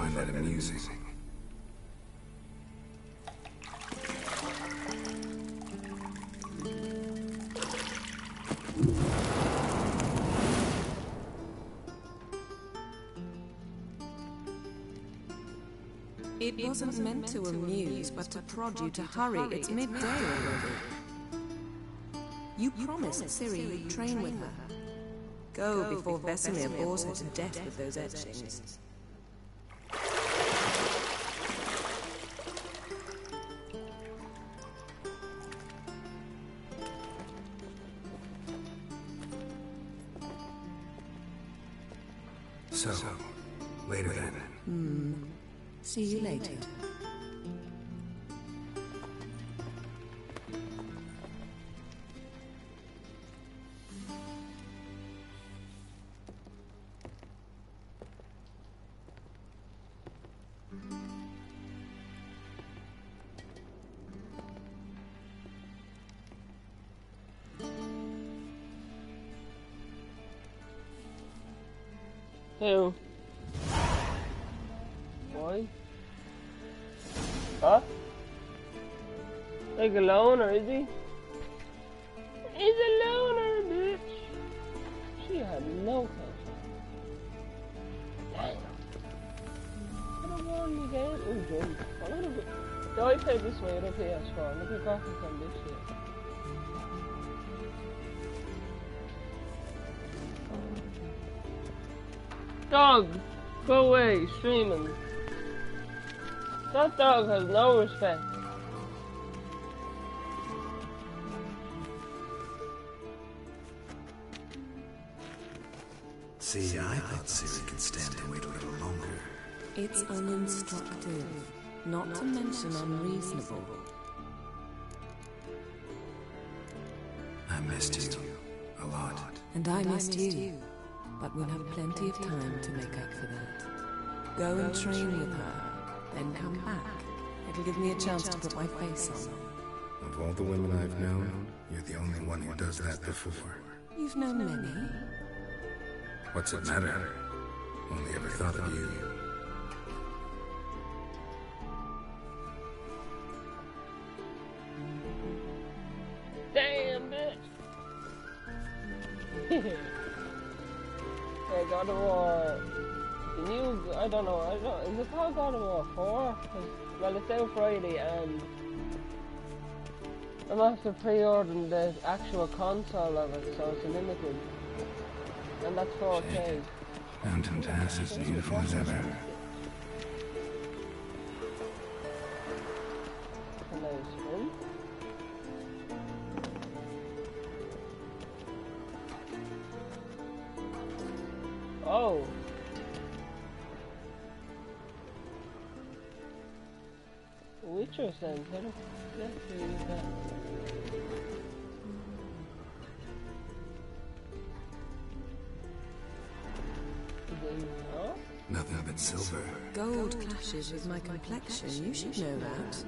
find that amusing. It wasn't meant to amuse, but to prod you to hurry. It's midday already. You promised Ciri you'd train with her. Go before Vesemir bores her to death with those etchings. Who? Why? Huh? Like a loner, is he? He's a loner, bitch. She had no control. Damn. Could have won the game. Oh, drink. I'm gonna go. Do I play this way with a PS4? Look at graphics on this shit. Dog, go away, streaming. That dog has no respect. See, I thought Ciri could stand to wait a little longer. It's uninstructive, not to mention unreasonable. I missed you. A lot. And I missed you. But we'll have plenty of time to make up for that. Go and train with her, then come back. It'll give me a chance to put my face on. Of all the women I've known, you're the only one who does that before. You've known many. What's it matter? Only ever thought of you. Is God of War 4? 'Cause, well, it's out Friday and I'm after pre-ordering the actual console of it, so it's limited. And that's 4K. Mountain Pass as beautiful as ever. Witcher sense. How do you use that? Is it enough? Nothing but silver. Gold clashes with my complexion. You should know that.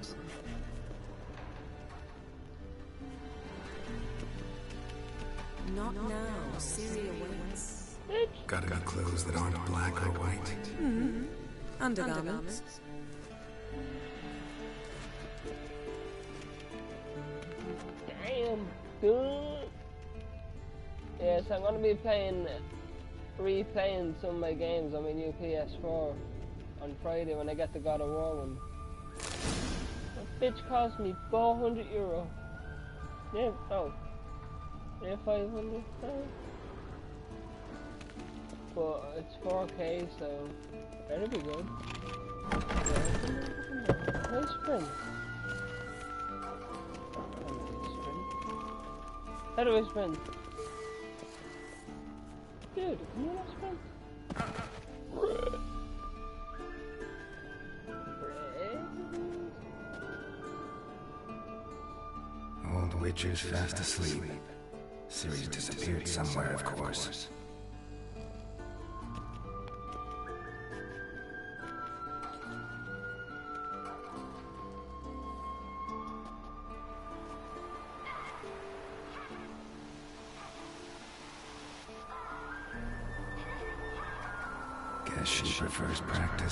Not now. Ciri awaits. Got any clothes that aren't black or white? Mm-hmm. Undergarments. Damn, good. Yes, I'm gonna be playing, replaying some of my games on my new PS4 on Friday when I get the God of War one. That bitch cost me 400 euro. Yeah, oh. Yeah, 500. oh. But it's 4K, so that'll be good. Yeah. Nice sprint. How do I sprint? Dude, can you not sprint? Old Witcher's fast asleep. Ciri's disappeared somewhere, of course.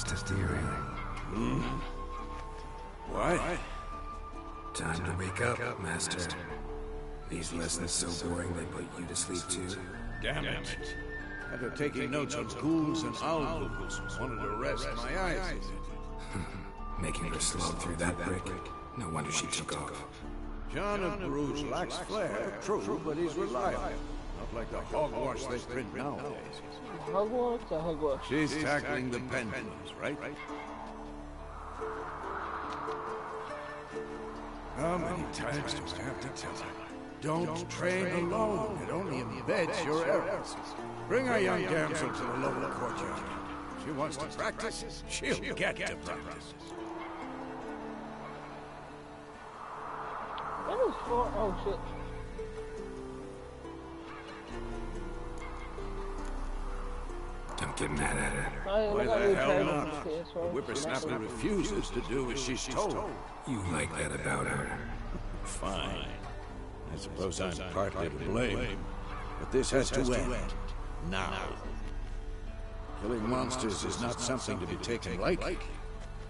Practice to theory. Hmm. What? Time to wake up, Master. These lessons so boring they put you to sleep too. Damn it. After taking notes on ghouls and owl ghouls, wanted to rest my eyes. Making her slog through that brick. No wonder she took off. John of Bruges lacks flair, true, but he's reliable. Like the hogwash they print nowadays. Hogwarts or hogwash? She's tackling the pendulums, right? How many times do I have to tell her? Don't train alone. It only embeds your errors. Bring our young damsel to the lower courtyard. She wants to practice. She'll get to practice. That was four. Oh shit. Don't get at her. Why the hell playing not? this PS4. The whippersnapper refuses to do as she's told. You like that about her. Fine. I suppose I'm partly to blame. But this has to end. Now. Killing monsters is not something to be taken lightly.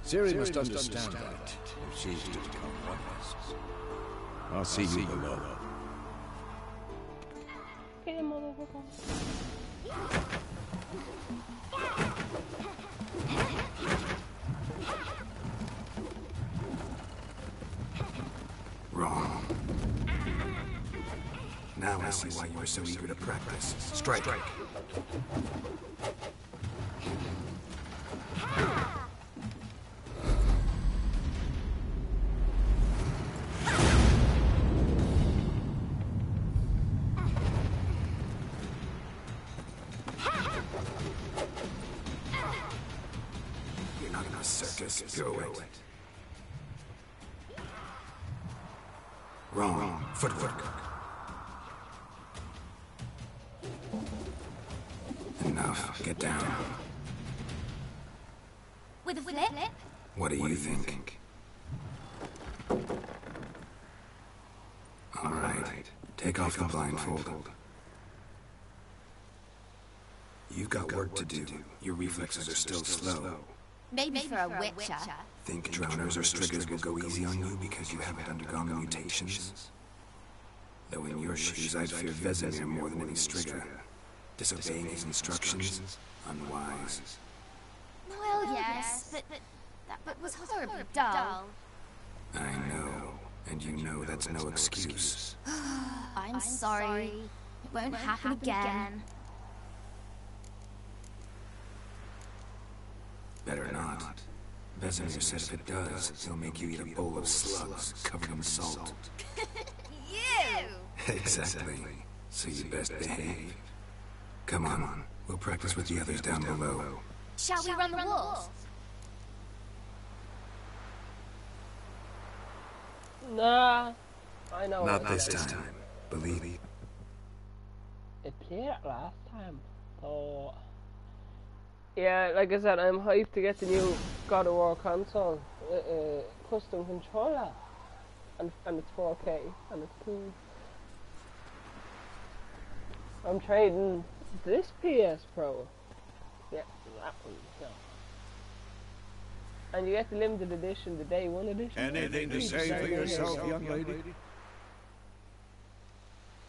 Ciri must understand that if she's to become one of us. I'll see you below. Okay, motherfucker. Wrong. Now I see why you were so eager to practice. Strike. You're work to do. Your reflexes are still slow. Maybe for a witcher. Think drowners or striggers will go easy on you because you haven't undergone the mutations? Though in your shoes, I'd fear Vesemir more than any strigger. Disobeying his instructions? Unwise. Well, yes, but but that book was horribly dull. I know. And you know that's no excuse. I'm sorry. It won't happen again. Better not. Vesemir said if it does, he'll make you eat a bowl of slugs covered in salt. You! exactly. So you best behave. Come on. We'll practice with the others down below. Shall we run the walls? Nah. I know. Not this time. Believe me. It played last time. So. Yeah, like I said, I'm hyped to get the new God of War console. Uh, uh, custom controller. And, and it's 4K. And it's cool. I'm trading this PS Pro. Yeah, that one. No. And you get the limited edition, the day one edition. Anything to Please say for in yourself, young lady?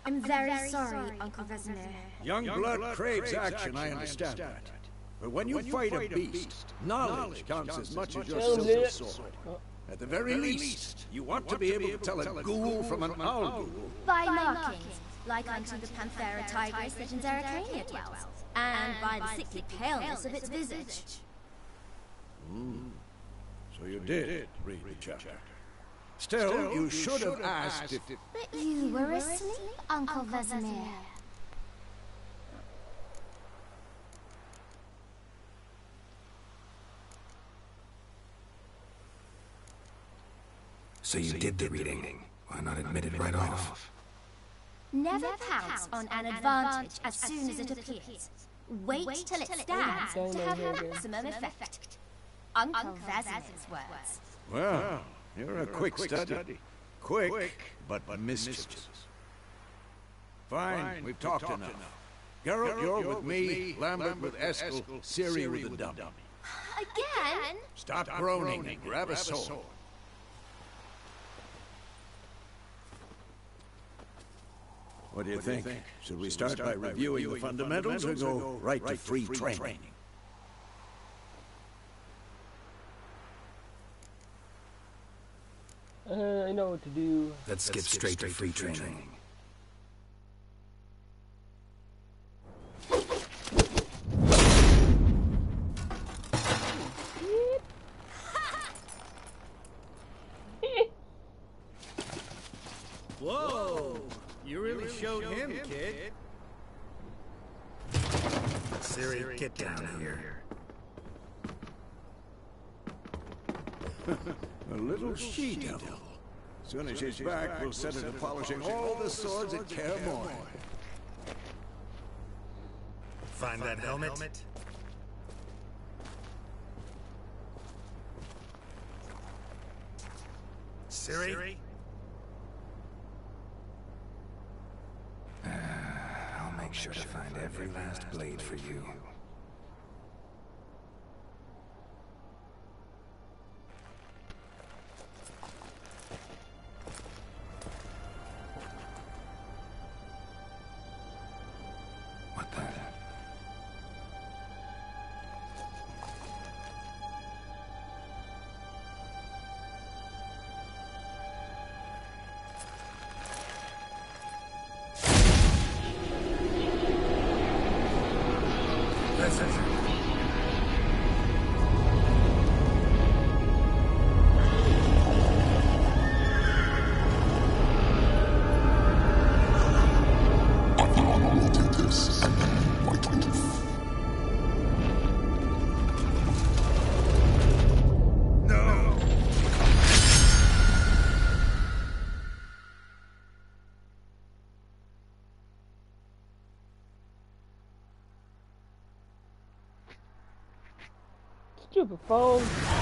I'm very sorry, Uncle Vesemir. Young blood craves action, I understand that. But when you fight a beast, knowledge counts as much as your Tell me silver it. sword. At the very least, you want to be able to tell a ghoul from an owl ghoul. By markings, like unto the Panthera tigris that in Zerrikania dwells, and by the sickly paleness of its visage. Mm. So you did read the chapter. Still, you should have asked if... But you were asleep, Uncle Vesemir. So you did the reading. Why not admit it right off? Never pounce on an advantage as soon as it appears. Wait till it stands to have maximum effect. Uncle Vesemir's words. Well, you're a quick study. Quick, but mischievous. Fine, we've talked enough. Geralt, you're with me, Lambert with Eskel, Ciri with the dummy. Again? Stop groaning and grab a sword. What do you think? Should we start by reviewing the fundamentals or go right to free training? Uh, I know what to do. Let's skip straight to free training. Whoa! You really showed him, kid. Ciri, get down here. A little she-devil. As Soon as she's back, we'll set her to polishing all the swords at Kaer Morhen. Find that helmet? Ciri? Uh, I'll make sure to find every last blade for you. Stupid phone.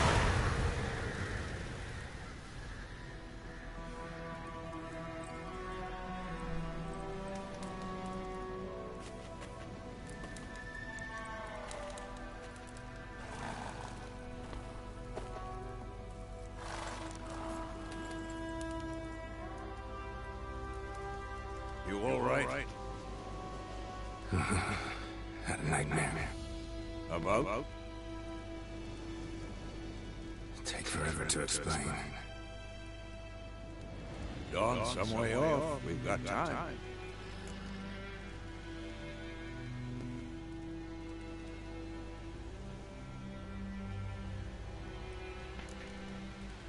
Some way off. We've got time.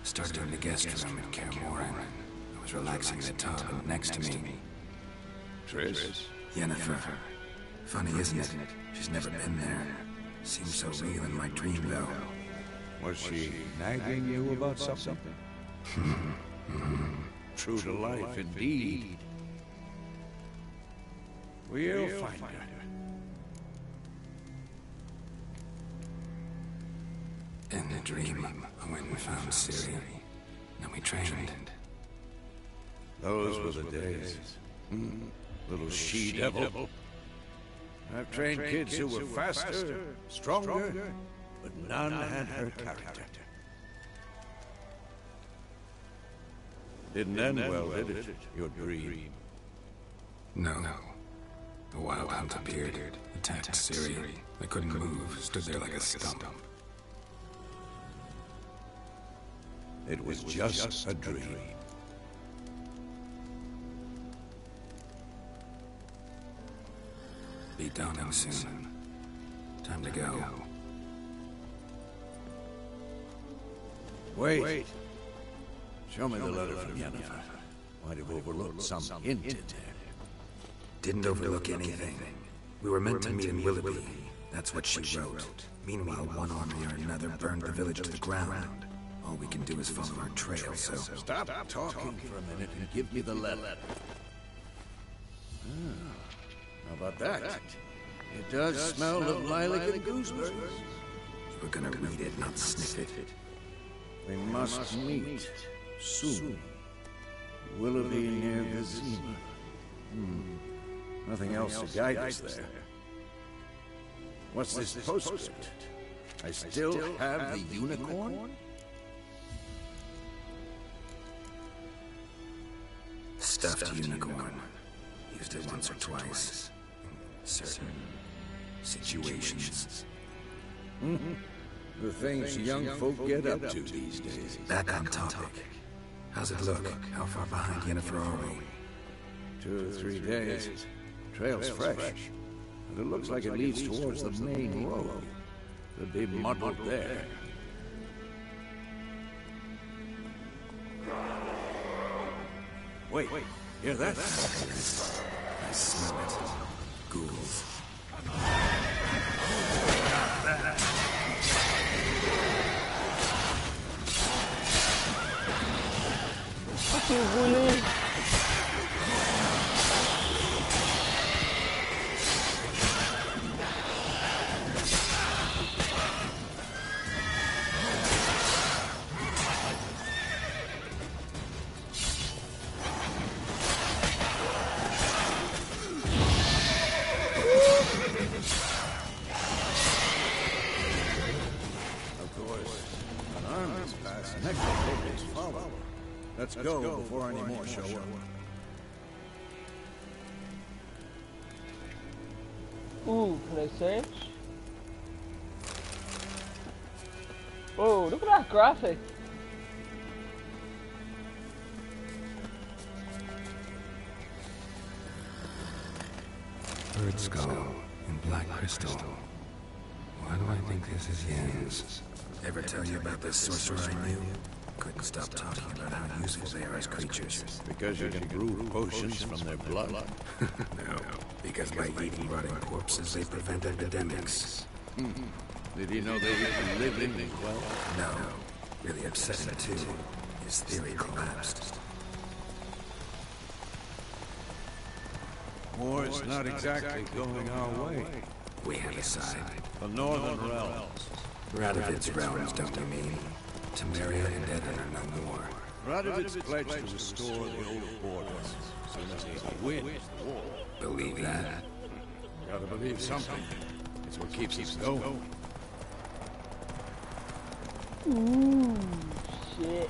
Started in the guest room at Kaer Morhen. I was relaxing in the tub, and next to me, Triss? Yennefer. Funny, isn't it? She's never been there. Seems so real in my dream, though. Was she nagging you about something? True to life, indeed. We'll find her. In the dream, I went and found Ciri. Then we trained. Those were the days. Hmm. Little she-devil. I've trained kids who were faster, stronger, but none had her character. Didn't end well, did it? Your dream. No. The Wild Hunt appeared, attacked Ciri. I couldn't move, stood there like a stump. It was just a dream. Be dawning soon. Time to go. Wait! Wait. Show me the letter from Yennefer. Might have overlooked some hint in there. Didn't overlook anything. We were meant to meet in Willoughby. That's what she wrote. Meanwhile, one army or another burned the village to the ground. All we can do is follow our trail, so... Stop talking for a minute and give me the letter. Ah, how about that? It does smell of lilac and gooseberries. We're gonna read it, not sniff it. We must meet soon. Willoughby near Vizima. Hmm. Nothing else to guide us there. What's this postscript? I still have the unicorn? Stuffed unicorn. Used it once or twice. In certain situations. The things young folk get up to these days. Back on topic. How's it look? How far behind Yennefer are we? Two or three days. Trail's fresh. And it looks like it leads towards the main road. Could be muddled there. Wait, hear that? I smell it. Ghouls. Of course. An army's passing. Necrophages follow. Let's go before any more show up. Ooh, can I search? Oh, look at that graphic. Bird skull in black crystal. Why do I think this is Yen's? Ever tell you about this sorcerer I knew? Couldn't stop talking about how useful they are as creatures. Because you can brew potions from their blood. No, because by eating rotting corpses, they prevent epidemics. Mm-hmm. Did he know they even live in well? No, really upsetting too. His theory collapsed. War is not exactly going our way. We have a side. The Northern Realms. Radovid's realms, don't you mean? Temeria and Aedirn are no more. Radovid's pledged to restore the old borders. Soon as he wins the war. Believe that? Gotta believe something. It's what keeps us going. Ooh, shit.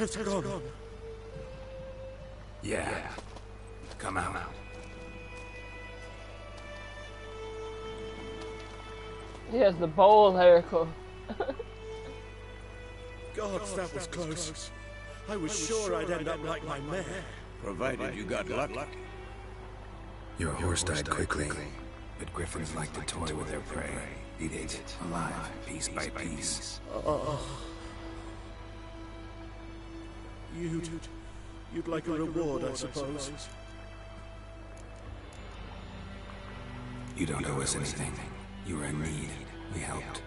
It's gone. Yeah. Come out. He has the bowl haircut. God, that was close. I was sure I'd end up like my mare. Provided you got luck. Your horse died quickly, but griffins like to toy with their prey. Eat it alive, piece by piece. Oh. You'd... You'd like a reward, I suppose. You don't owe us anything. You were in need. We helped.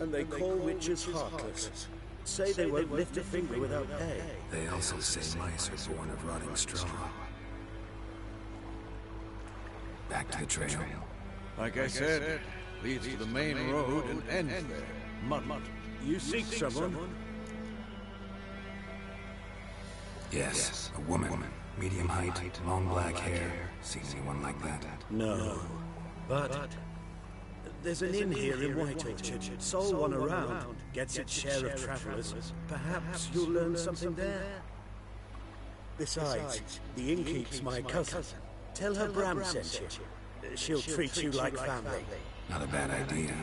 And they call witchers heartless. Say they won't lift a finger without pay. They also say mice are born of rotting straw. Back to the trail. Like I said, leads to the main road and ends there. Mud, mud. You seek someone? Yes, a woman. Medium height, long black hair. Seen anyone like that? No. But There's an inn here in White Orchard. Sole one around. Gets its share of travellers. Perhaps you'll learn something there. Besides, the innkeep's my cousin. Tell her Bram sent you. She'll treat you like family. Not a bad idea.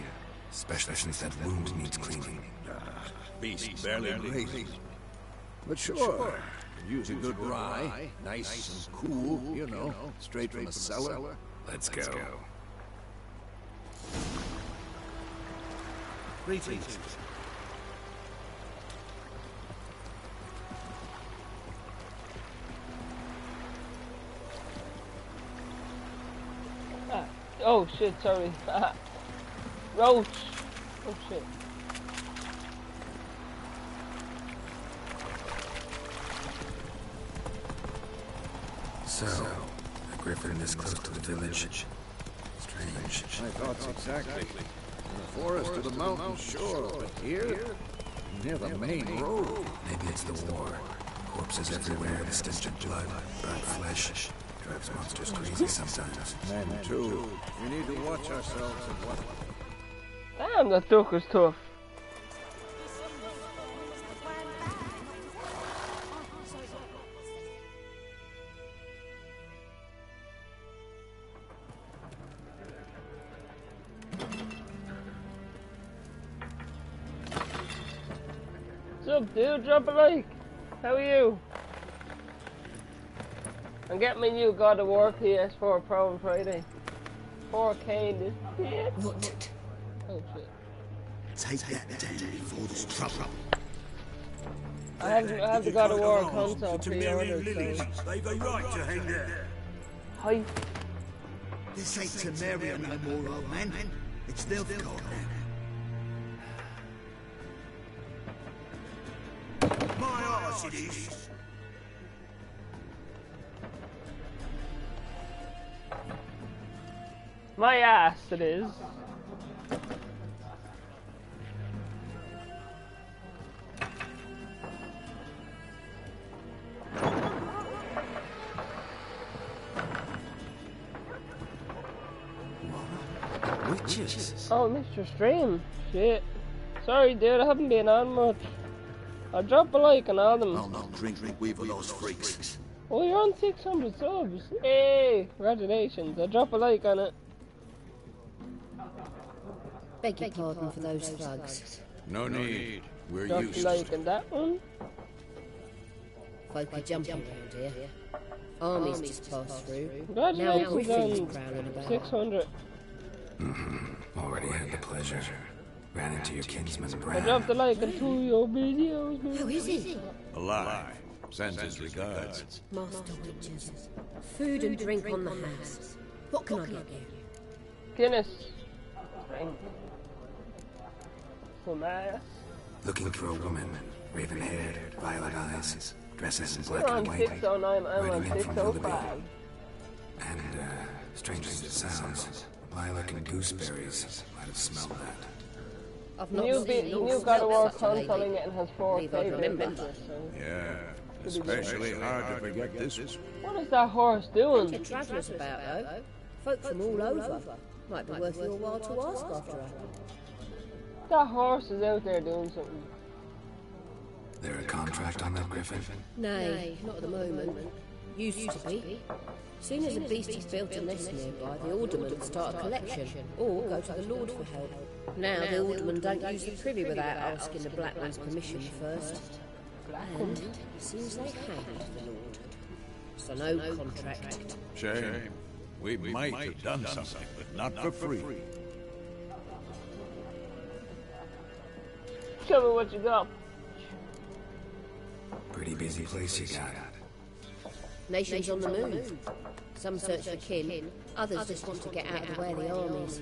Especially since that wound needs cleaning. Ah, beast barely breathing. But sure, use a good rye. Nice and cool, you know, straight from the cellar. Let's go. Greetings. Ah. Oh shit, sorry. Roach. Oh shit. Griffin this close to the village. Strange. My thoughts exactly. In the forest or the mountain, sure, but here? Near the main road. Maybe it's the war. Corpses everywhere, the stench of blood, burnt flesh. Drives monsters crazy sometimes. Men, too. We need to watch ourselves and what... Damn, that duck is tough. Drop a like. How are you? I'm getting my new God of War PS4 Pro on Friday. 4K in this bitch. What? Oh shit. Take that down before there's trouble. I have, I have the God of War console pre-ordered, so... They've a right to hang there. Hi. This ain't Temeria no more, old man. It's Nilfgaard now. My ass it is. Witchers? Oh, Mr. Stream. Shit. Sorry, dude, I haven't been on much. I'll drop a like on all them. I'll not drink with those freaks. Oh, you're on 600 subs. Hey, congratulations. I'll drop a like on it. Beg your pardon for those thugs. No need. We're Drop a used like to on that one. Folk are jumping around here. Armies just passed through. Congratulations Griffin's on prowling about. 600. Already had the pleasure. Ran into your kinsman I Bram. dropped a like on two of your videos, man. Who is it? Alive. Sends his regards. Master Witchers. Food and drink on the house. What can I get you? Guinness. Drink. Some ass. Looking for a woman. Raven haired, violet eyes. Dresses in black You're on and white. 609, I'm on Riding in from 605. Willoughby. And, uh, strange as it sounds, lilac and gooseberries might have smelled that. I've not New, seen be, nor new God of War such consoling it and has 4K Believe I'd remember. pictures, so. Yeah. Especially hard to forget this. What is that horse Plenty doing? of travellers about, though. Folk from all over. Might be worth your while to ask after her. That horse is out there doing something. There a contract on that griffin? Nay, not at the moment. Used to be. Soon as a beast is built a nest nearby, the aldermen start a collection, or go to the Lord for help. Now the aldermen don't use the privy without asking the Black One's permission first. And it seems they hanged the Lord. So no contract. Shame. We might have done something, but not for free. free. Show me what you got. Pretty busy place you got. Nations on the move. Some search for kin, others just want to get out of the way of the armies.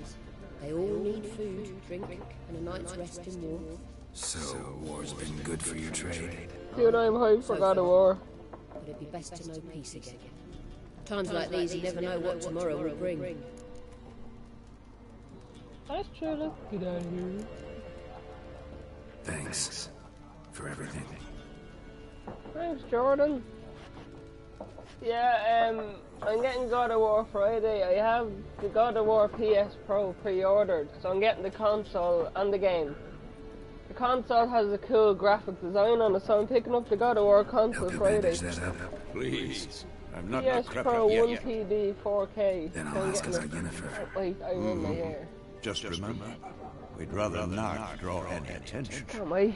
They all need food, drink, and a night's rest in warmth. So, war's been good for your trade. Dude, I'm hyped for God of War. But it'd be best to know peace again. Times like these, you never know what tomorrow will bring. Let's try to get out of here. Thanks for everything. Thanks, Jordan. Yeah, um, I'm getting God of War Friday. I have the God of War PS Pro pre-ordered, so I'm getting the console and the game. The console has a cool graphic design on it, so I'm picking up the God of War console Help Friday. that up. Please. I'm not PS decrepit Pro yet. 1 TB 4K. Then so I'll I'm ask getting about it. Yennefer. Oh, Wait, I ruined my hair. Just remember, we'd rather not draw any attention. Can't wait.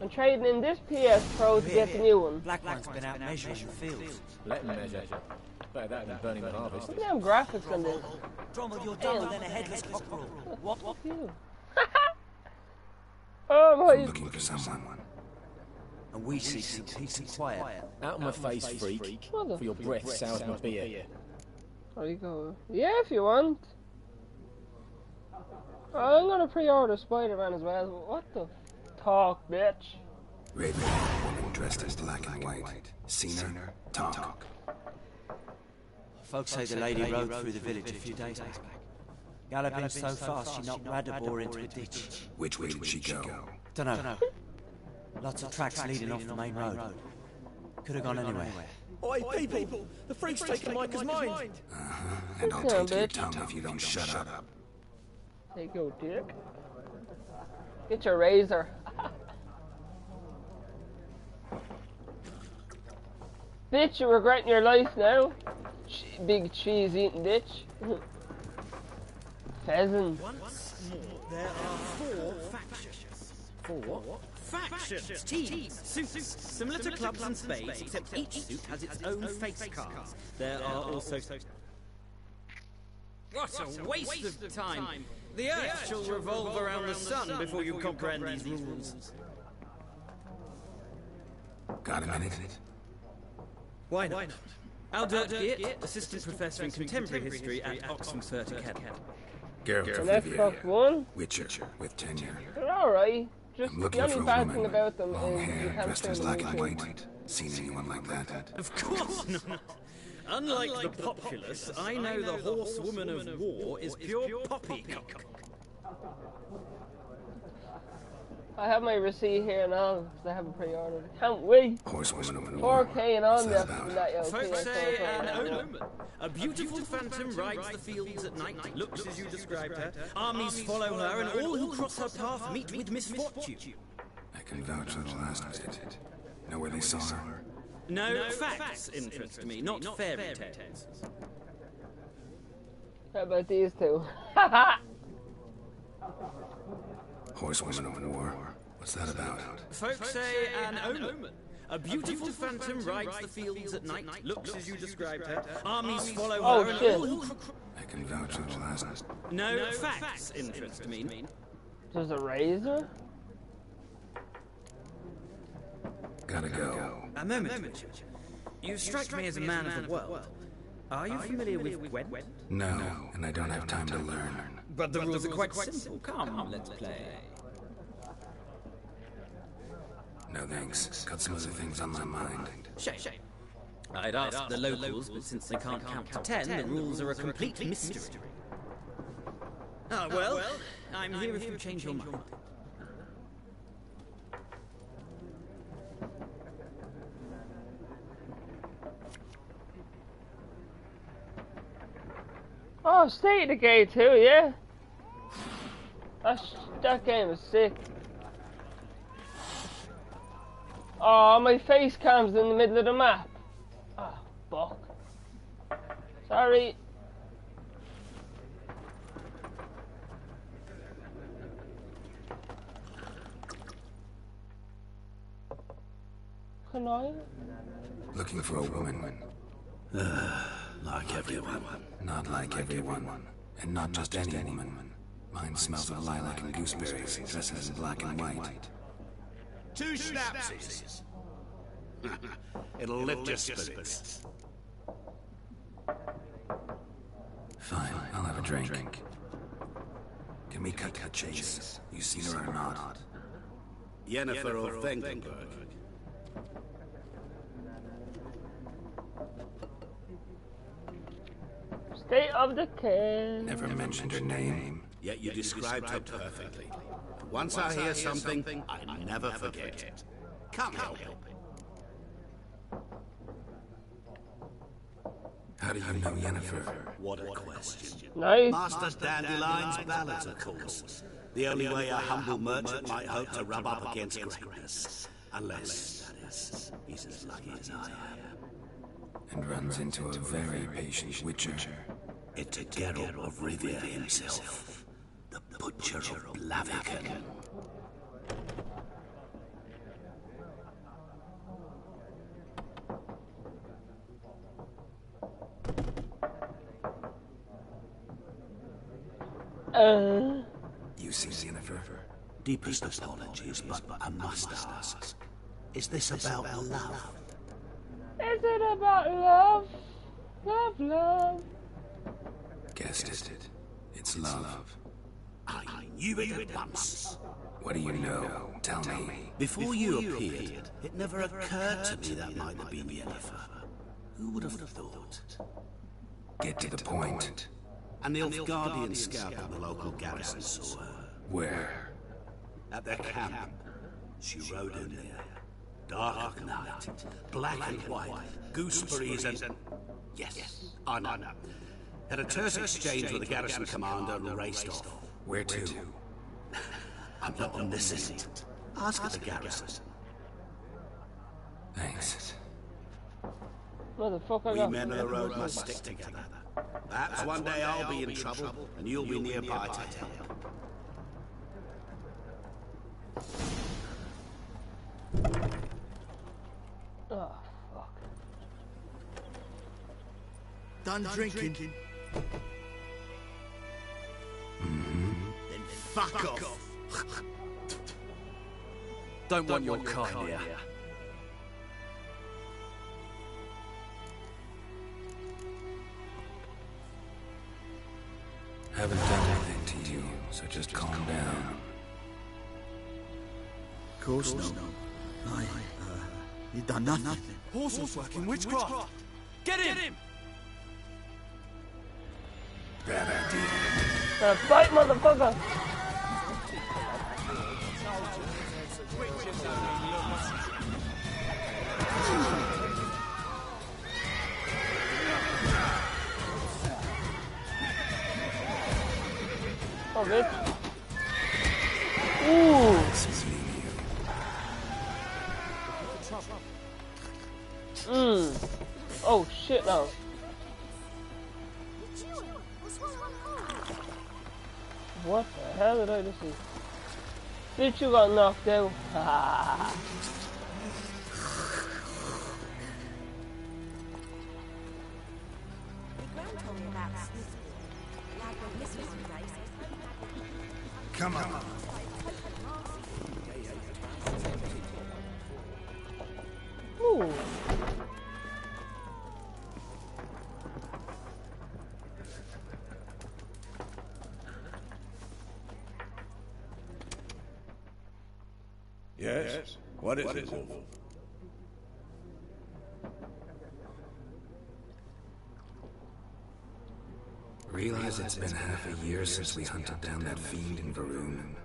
I'm trading in this PS Pro to get the new one. Blackline's been out measuring the fields. Let him measure. Better that than burning the harvest. Look at them graphics on this. Drommel, you're dumber than a headless cockerel. What? What? you. oh my. Looking for someone. And we seek some peace and quiet. Out of my face, freak. What For your breath sours my beer. There oh, you go. Yeah, if you want. Oh, I'm gonna pre-order Spider-Man as well. What the talk, bitch? Raven, woman dressed as black and white. Seen her? Talk. talk. Folks say the lady rode through the village a few days back. Galloping so fast she knocked Radabor into a ditch. Which way did she go? Dunno. Lots of tracks leading off the main road. Could have gone anywhere. Oi, people! The freak's taken Micah's mind! Uh-huh. And I'll Down, take your tongue if you don't shut up. There you go, dick. Get your razor. Bitch, you're regretting your life now. Che- big cheese eating bitch. Pheasant. Once more, there are four factions. Four factions. Teams, suits, similar to clubs and spades, except each suit has its own face cards. There are also. What a waste of time! The Earth shall revolve around the sun before you comprehend these rules. Got a minute? Why not? Aldert Geert, Assistant Professor in Contemporary History at Oxenfurt Academy. Geralt And of Rivia. One. Witcher with tenure. They're alright. Just I'm the looking only for bad thing about them Long is you hair, can't dressed turn in them black and white. Seen anyone like that? Of course not. Unlike the populace, I know the horsewoman of war is pure poppycock. I have my receipt here and all, because I have it pre-ordered. Can't wait. Horsewoman of war. 4K and all What's that that. that yo, Folks say an uh, omen. A beautiful phantom rides the fields at night, looks as you described her. Armies follow her, and all who cross her path meet with misfortune. I can vouch for the last visit. Know where they saw her? No, facts interest me, not fairy tales. How about these two? Horsewoman of war. What's that about? Folks say an omen. A beautiful phantom rides the fields at night, looks as you described her. Armies follow Oh, her, and shit. all who I can vouch for the last. No, no facts interest me. There's a razor? Gotta go. A moment, Richard. You strike me as a man of the world. Are you familiar with Gwent? No, no, and I don't have time to learn. But the rules are quite simple. Come, let's play. No thanks. Got some other things on my mind. Shame. I'd ask the locals, but since they can't count to ten, the rules are a complete mystery. Ah, well, I'm here if you change your mind. Oh, State of Decay too, yeah? That's, that game is sick. Oh, my face cam's in the middle of the map. Ah, fuck. Sorry. Can I? Looking for a woman. Like everyone. Not like everyone. And not just any woman. Mine smells of lilac and gooseberries, dresses in black and white. Two schnapsies. It'll lift your spirits. Fine, I'll have a drink. Can we cut to the chase? You seen her or not? Yennefer of Vengerberg. State of Decay. Never mentioned her name. Yet you described her perfectly. Once I hear something, I never forget. It. Come help. How do you know Yennefer? What a question. Nice. Master Dandelion's ballad, of course. The only way a humble merchant might hope to rub up against greatness. Unless, that is, he's as lucky as I am. And runs into a very patient witcher. It's a Geralt of Rivia himself. The Butcher of Blaviken. Uh, You see Yennefer? Deepest apologies, but I must ask. Is this about love? is it about love? Love, love. Guessed it. It's love. I knew it at once. What do you know? Tell me. Before you appeared, it never occurred to me that might have been Yennefer. Who would have thought? Get to the point. and An Nilfgaardian scout in the local garrison saw her. Where? At their camp. She rode in there. Dark of night. Black and white. Gooseberries and... Yes, I know. Had a terse exchange with the garrison commander and raced off. Where to? I'm not omniscient. Ask at the garrison. Thanks. Motherfucker, We men of the road must stick together. Perhaps one day I'll be in trouble, and you'll be nearby to help. Oh, ah, fuck. Done drinking? Then fuck off. Don't want your kind here. Haven't done anything to you, so just calm down. Of course no. I, uh, you done nothing. Horses working witchcraft. Get him! Bad idea. Uh, fight, motherfucker! Oh, bitch. Ooh. Mmm. Oh, shit, no. What the hell did I just see? Bitch, you got knocked out. Come on. Yes? What is it, Wolf? Realize it's been half a year since we hunted down that fiend in Varun.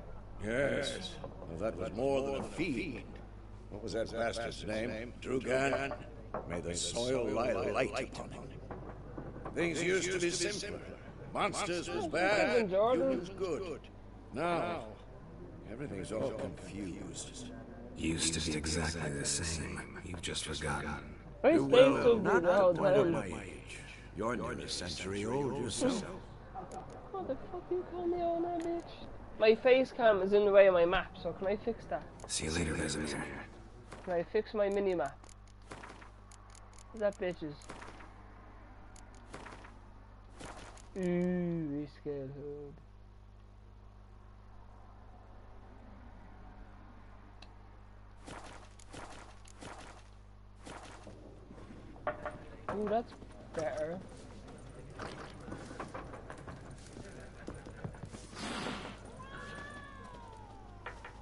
Yes. Well, that was more than a fiend. What was that bastard's name? Drugan? May the soil lie light upon him. Things used to be simpler. Monsters was bad, humans good. Now, everything's all confused. Used to be exactly the same. You've just forgotten. I You stayed will so not good the whole point of time. my age. You're nearly a century old yourself. What the fuck you call me on there, bitch? My face cam is in the way of my map, so can I fix that? See you later, Vesemir. Can I fix my mini map? That bitches. Ooh, rescale hood. Ooh, that's better.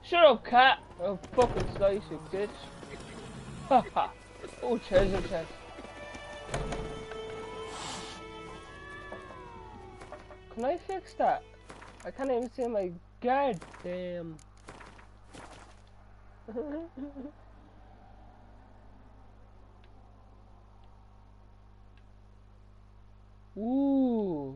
Shut up, cat! Oh, fucking slice you, bitch. Haha. oh, treasure chest. Can I fix that? I can't even see my goddamn. Ooh.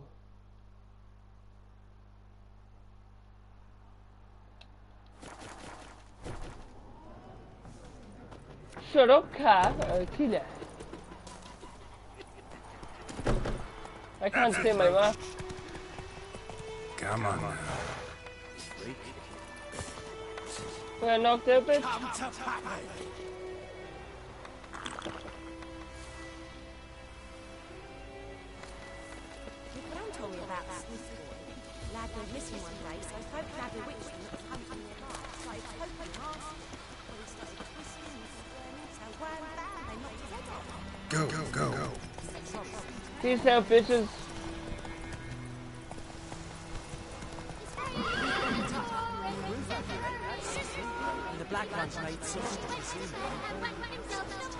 Soroka or Kila. I can't That's say my map. Come on now. We're knocked out, bitch. Told me about that Swiss boy. Lad went missing one day, so I spoke to Lad Witchman that was hunting nearby. So I was hoping to ask he started twisting and squirming, so wham bam, they knocked his head off. Go, go, go. Peace out, bitches. The black ones made sausages. You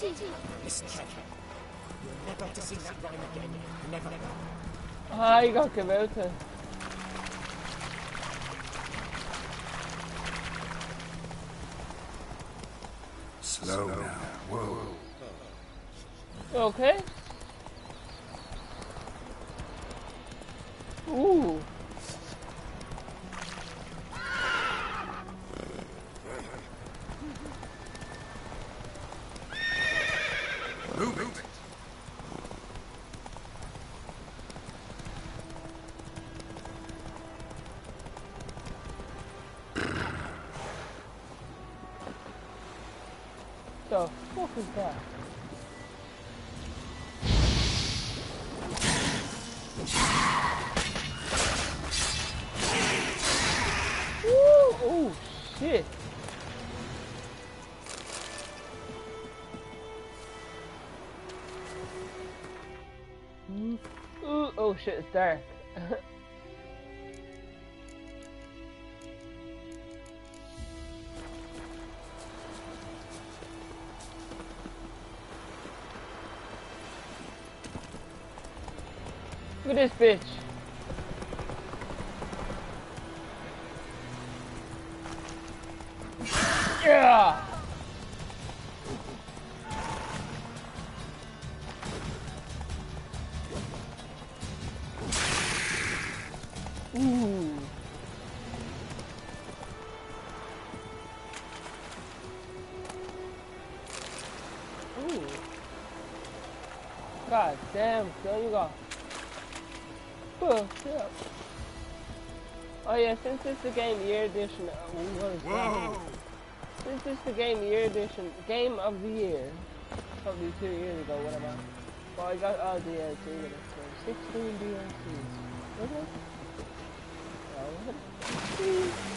Listen, Chet. You're never to see that rhyme again. Never. Ah, you got Kabouter. Slow now. Whoa. Okay. Ooh. Shit. Ooh, oh shit, it's dark. Look at this bitch. Since it's the game year edition, uh, what is that? Since it's the game year edition, game of the year, probably two years ago, whatever. Well, I got all DLC with it, so 16 DLCs. Was it? Oh, was it?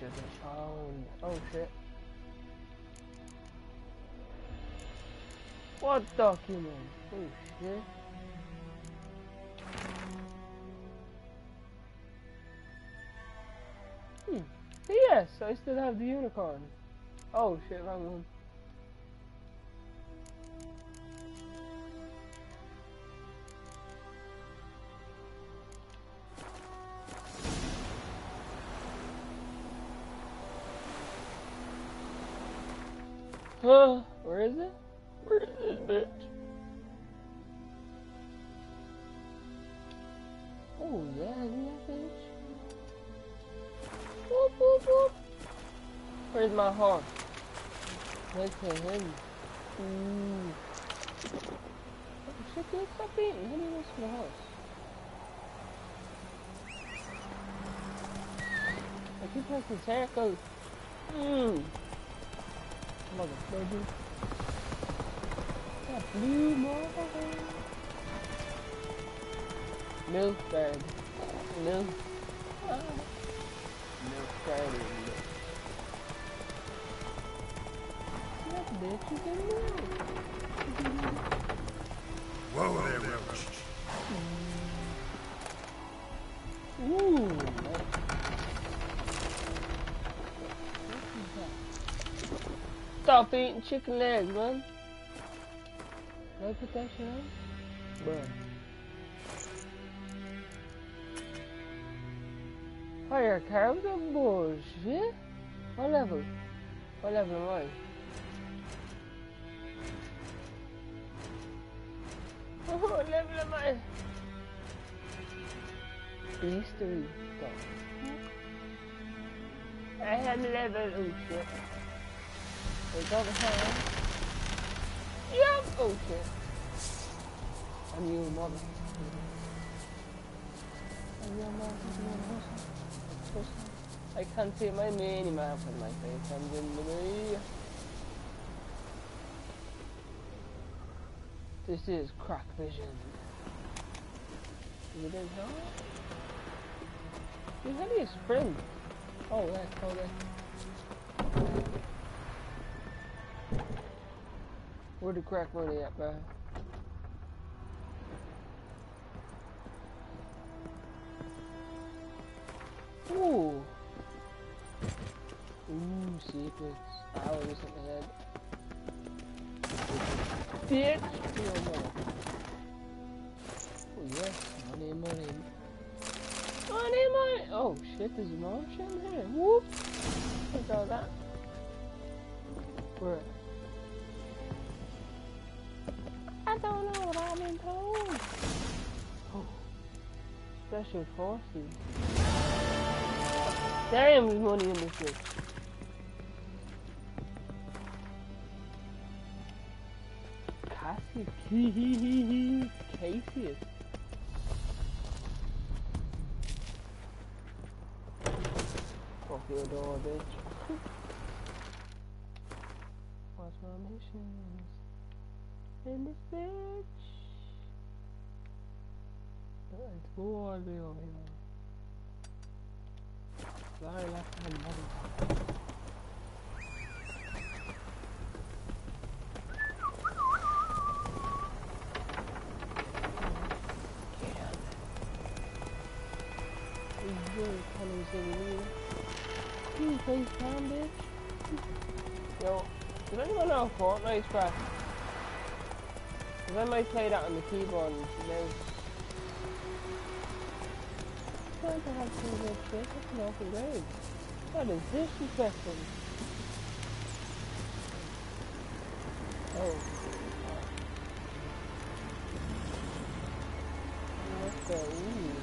Just found. Oh shit. What document? Oh shit. Hmm. Yes, I still have the unicorn. Oh shit, wrong one. Huh? Where is it? Where is this bitch? Oh yeah, yeah, bitch. Whoop, whoop, whoop. Where's my horse? Look at him. Ooh. Oh shit, dude, stop eating. How do you the horse? I keep pressing circles. Mmm. Motherfucker. That blue motherfucker. Milk. Ah. Milk bird. bitch. You get me Whoa there. Stop eating chicken legs, man. I put that shit on? Bruh. Oh, Higher carbs are bullshit. What level? What level am I? What level am I? History. I am level. Oh shit. We got the hand. Yep. Oh shit. I'm you mother. I'm your mother. I can't see my mini map on my face. I'm in the way. This is crack vision. Is it in here? You had a sprint. Oh, yeah, oh, okay. Where the crack money at, bro? Ooh. Ooh, secrets. I just hit my head. Bitch! Oh, yes. Money, money. Money, money! Oh, shit, there's more shit in here. Whoop! Look at that. Where? Oh. Special forces. Damn, there's money in this shit. Cassius. Cassius. Fuck your door, bitch. What's my missions? In this bitch. Let's go all the way over here. Sorry, left hand money. Really colors that we need. You bitch. Yo, does anyone know Fortnite's crack? Cause I might play that on the keyboard and mouse. Trying to have some good shit. That's an awful grade. That is disrespectful. Oh. Let's go. Ooh.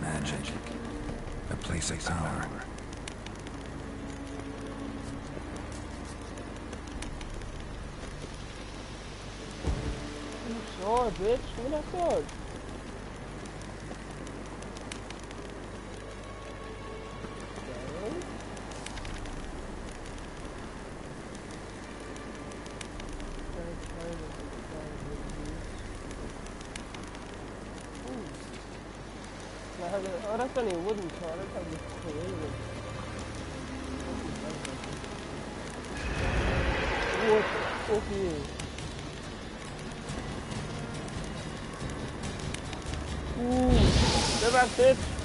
Magic. A place of power. Ooh, Sword, bitch. Give me that sword. Oh, that's only a wooden sword. That's like a creative. What fuck is? Ooh, get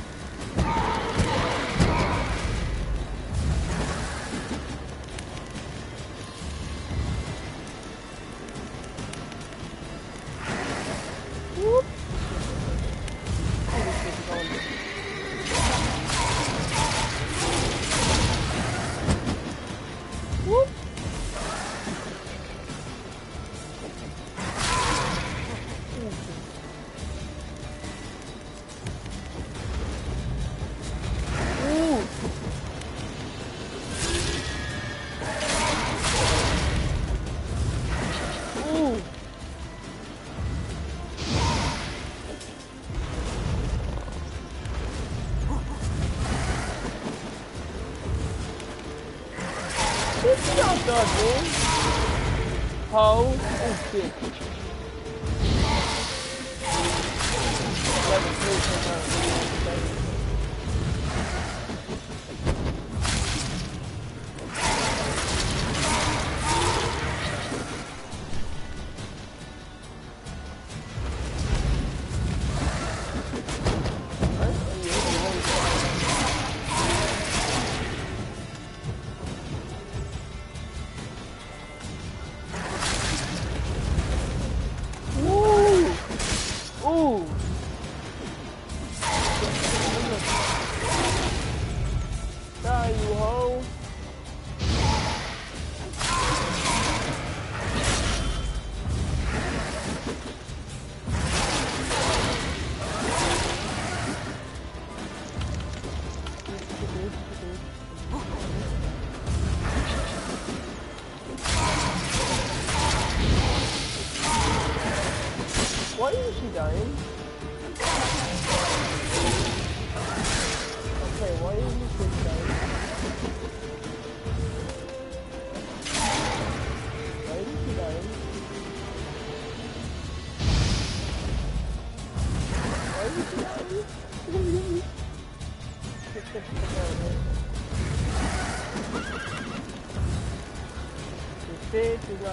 done, dude?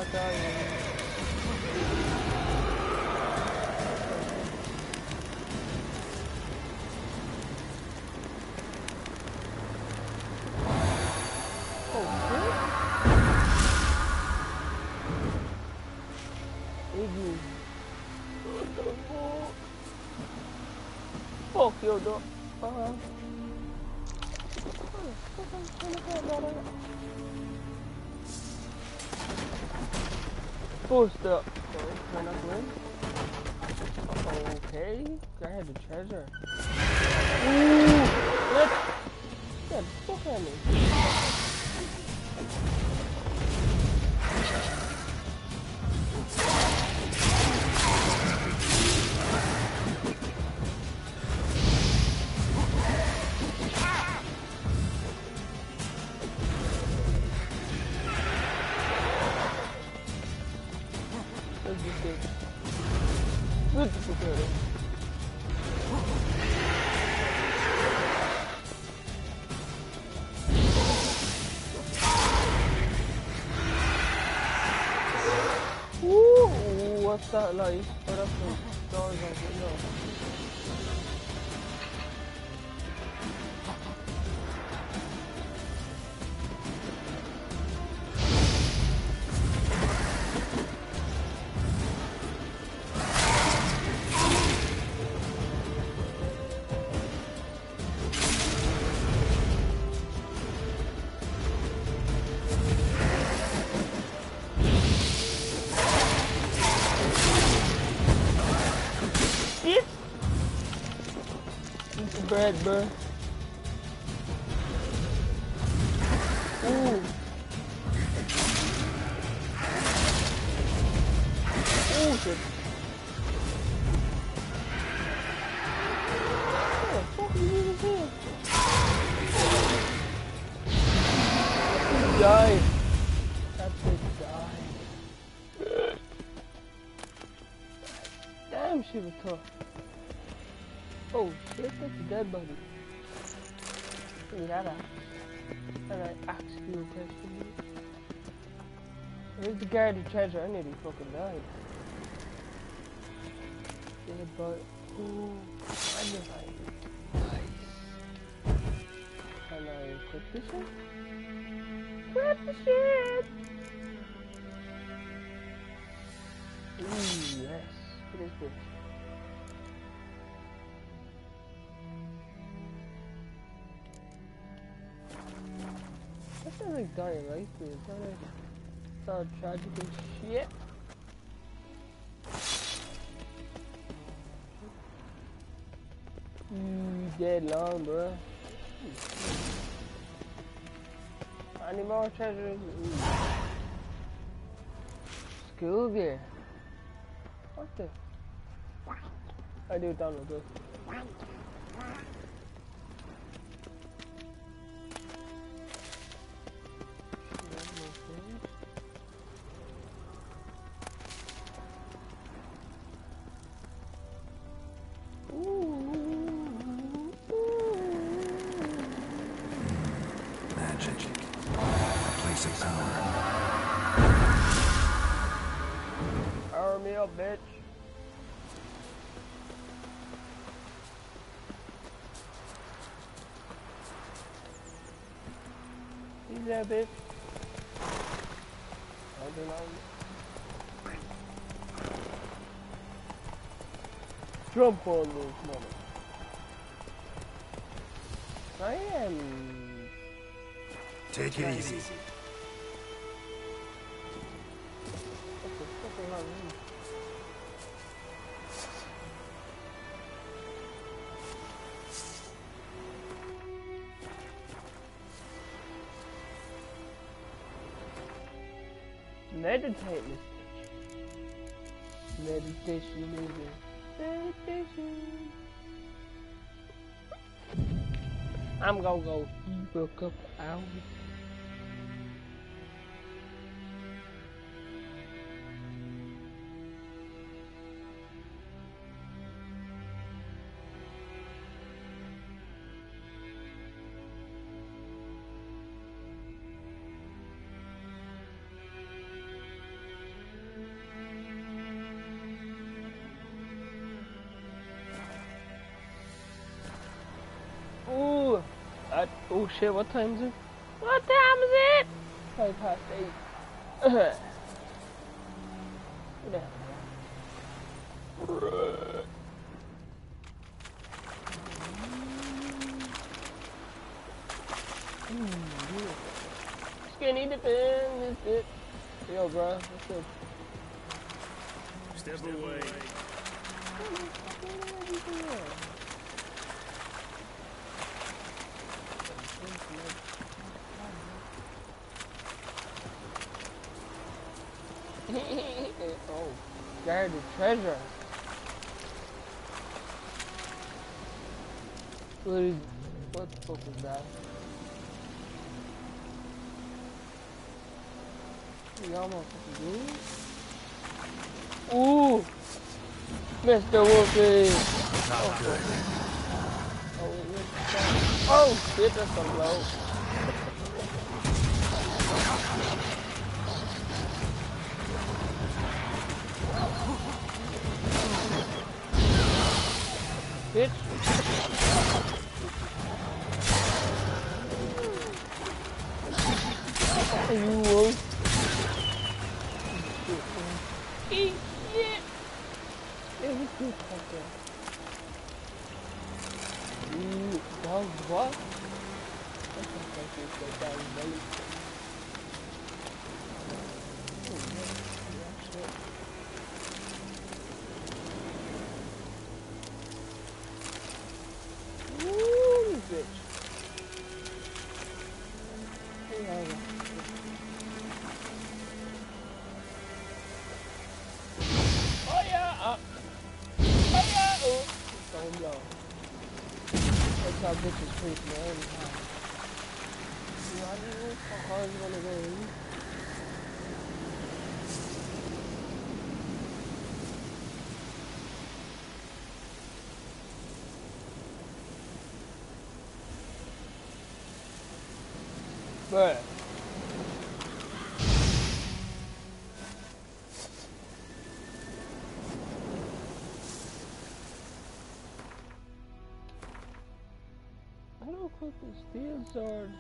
Bitch is not dying. Igloo. What the fuck? Fuck you, dog. That like? The bro. Where's the treasure? I nearly fucking died. Dead body. Ooh, dynamite. Nice. Can I shit? The shit! Ooh, yes. What is this? That sounds like dying right there. All tragic and shit. You dead long, bro. Any more treasures? Ooh. School gear. What the? I do download this. Jump on this mother. I am. Take it easy. What I'm gonna go for a couple oh shit, what time is it? What time is it? Five past eight. Hell? Skinny dipping, this it. Yo, bro, what's good? Step away. oh, guarded treasure. What is, what the fuck is that? Y'all motherfucking? Ooh! Mr. Wolfie! Not good. Oh, wait, oh shit, that's low. How bitches me every time. You know, I wanna go in. But the sword.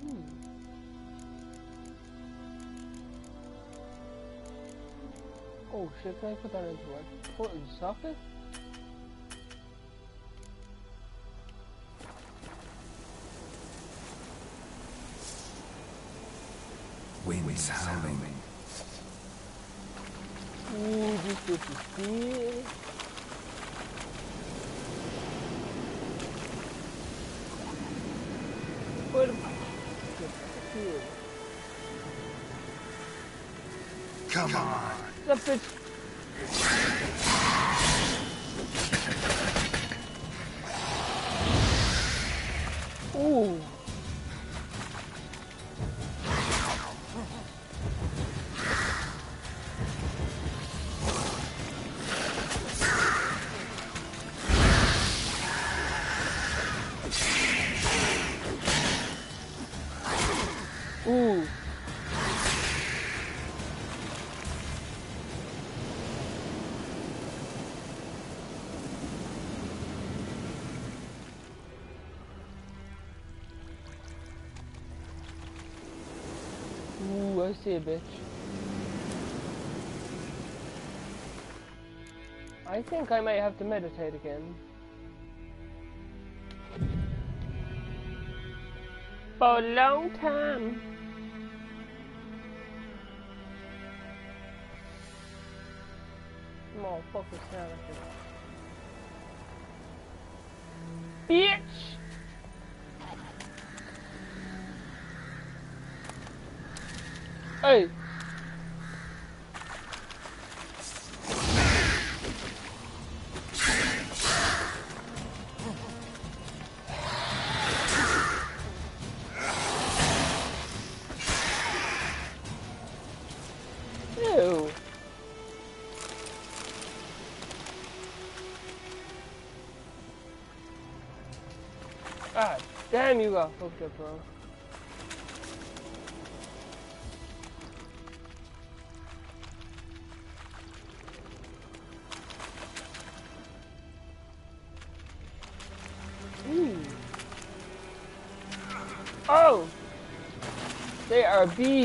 Hmm. Oh shit, can I put that into what? Put in socket? This bitch is steel. Where the steel? Come on. I see a bitch. I think I might have to meditate again. For a long time. You got fucked up, bro. Ooh. Oh! They are bees.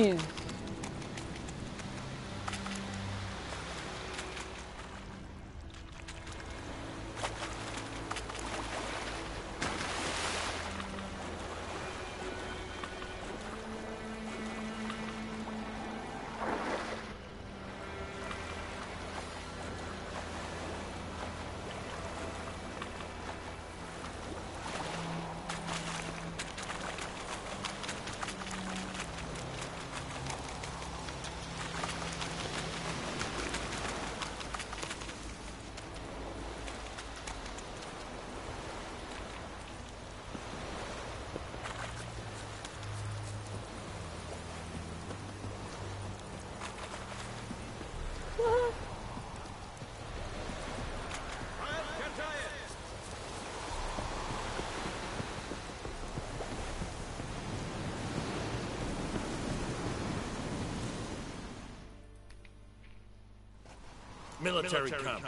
Military camp.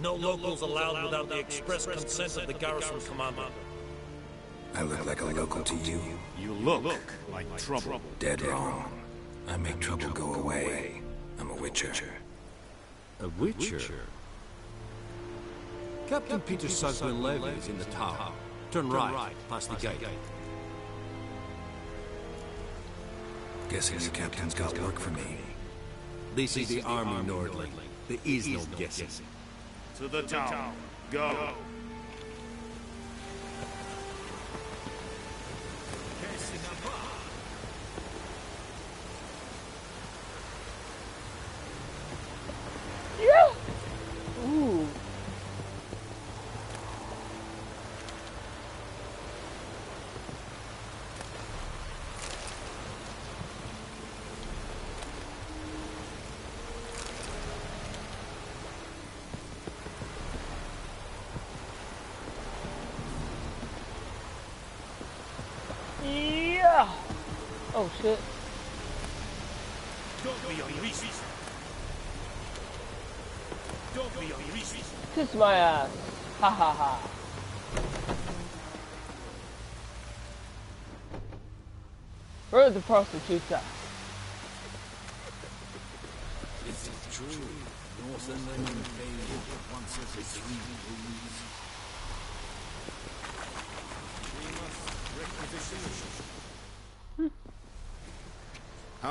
No locals allowed without the express consent of the garrison commander. I look like a local to you. You look like trouble. Dead wrong. I make trouble go away. I'm a witcher. A witcher? Captain Peter Sugman is in the tower. Turn right, past the gate. Guessing you captain's got work for me. This is the army, Nordling. There is no guessing. To the town. Go. Yeah. Ooh. Yeah. Oh shit. Kiss my ass. Ha ha ha. Where are the prostitutes at? Is it true? Northumberland invaded once every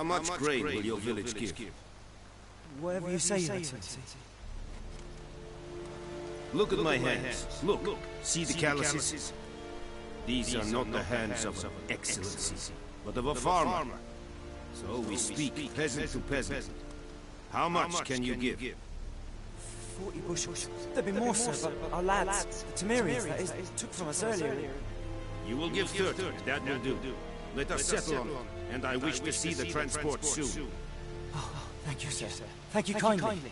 three degrees. How much grain will your village give? Whatever you say, Your Excellency. Look at my hands. Look. See the calluses? These are not the hands of an excellency, but of a farmer. So we speak peasant to peasant. How much can you give? Forty bushels. There'd be more, sir, but our lads, the Temerians, that is, took from us earlier. You will give thirty. That will do. Let us settle on it, and I wish to see the transport soon. Oh, thank you, sir. Thank you kindly.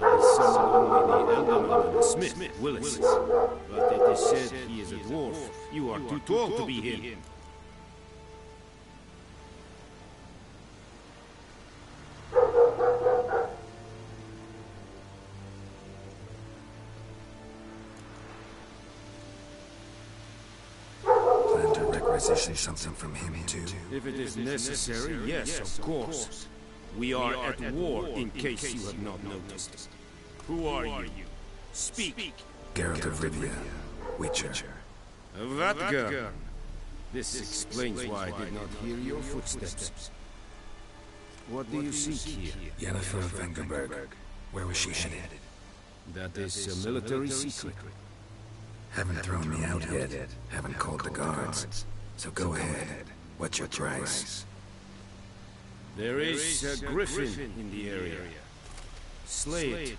I summoned only the elderman and smith, Willis. But it is said he is a dwarf. You are too tall to be him. Requisition something from him too. If it is necessary, yes, of course. We are at war, in case you have not noticed. Who are you? Speak. Geralt of Rivia, Witcher. Vatt'ghern. This explains why I did not hear your footsteps. What do you seek here? Yennefer of Vengerberg. Where was she headed? That is a military secret. Haven't thrown me out yet. Haven't called the guards. So go ahead. What's your price? There is a griffin in the area. Slay it,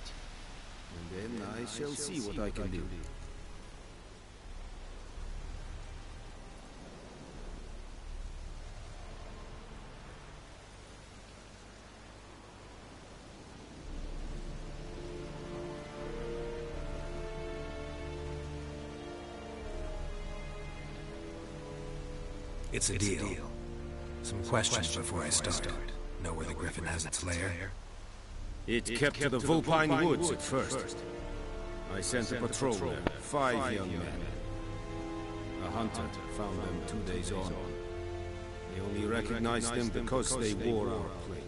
and then I shall see what I can do. It's a deal. Some questions before I start. Know where the griffin has its lair? It kept to the Vulpine Woods at first. I sent a patrol there, five young men. A hunter found them two days on. They only recognized them because they wore our plate.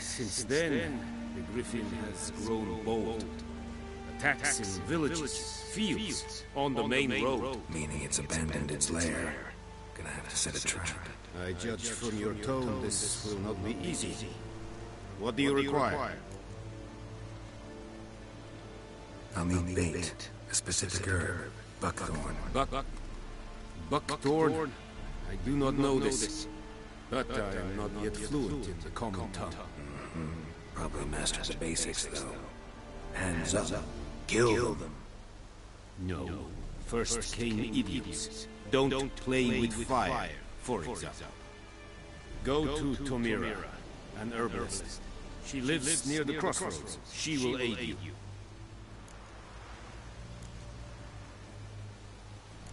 Since then, the griffin has grown bold. Attacks in villages, fields, on the main road. Meaning it's abandoned its lair. Gonna have to set a trap. I judge from your tone this will not be easy. What do you require? I'll need bait. A specific herb. Buckthorn. Buck... Buckthorn? I do not know this. But I am not yet fluent in the common tongue. Mm-hmm. Probably mastered the basics, though. Hands up. Kill them. No. First came idiots. Don't play with fire, for example. Go to Tomira, an herbalist. She lives near the crossroads. She will aid you.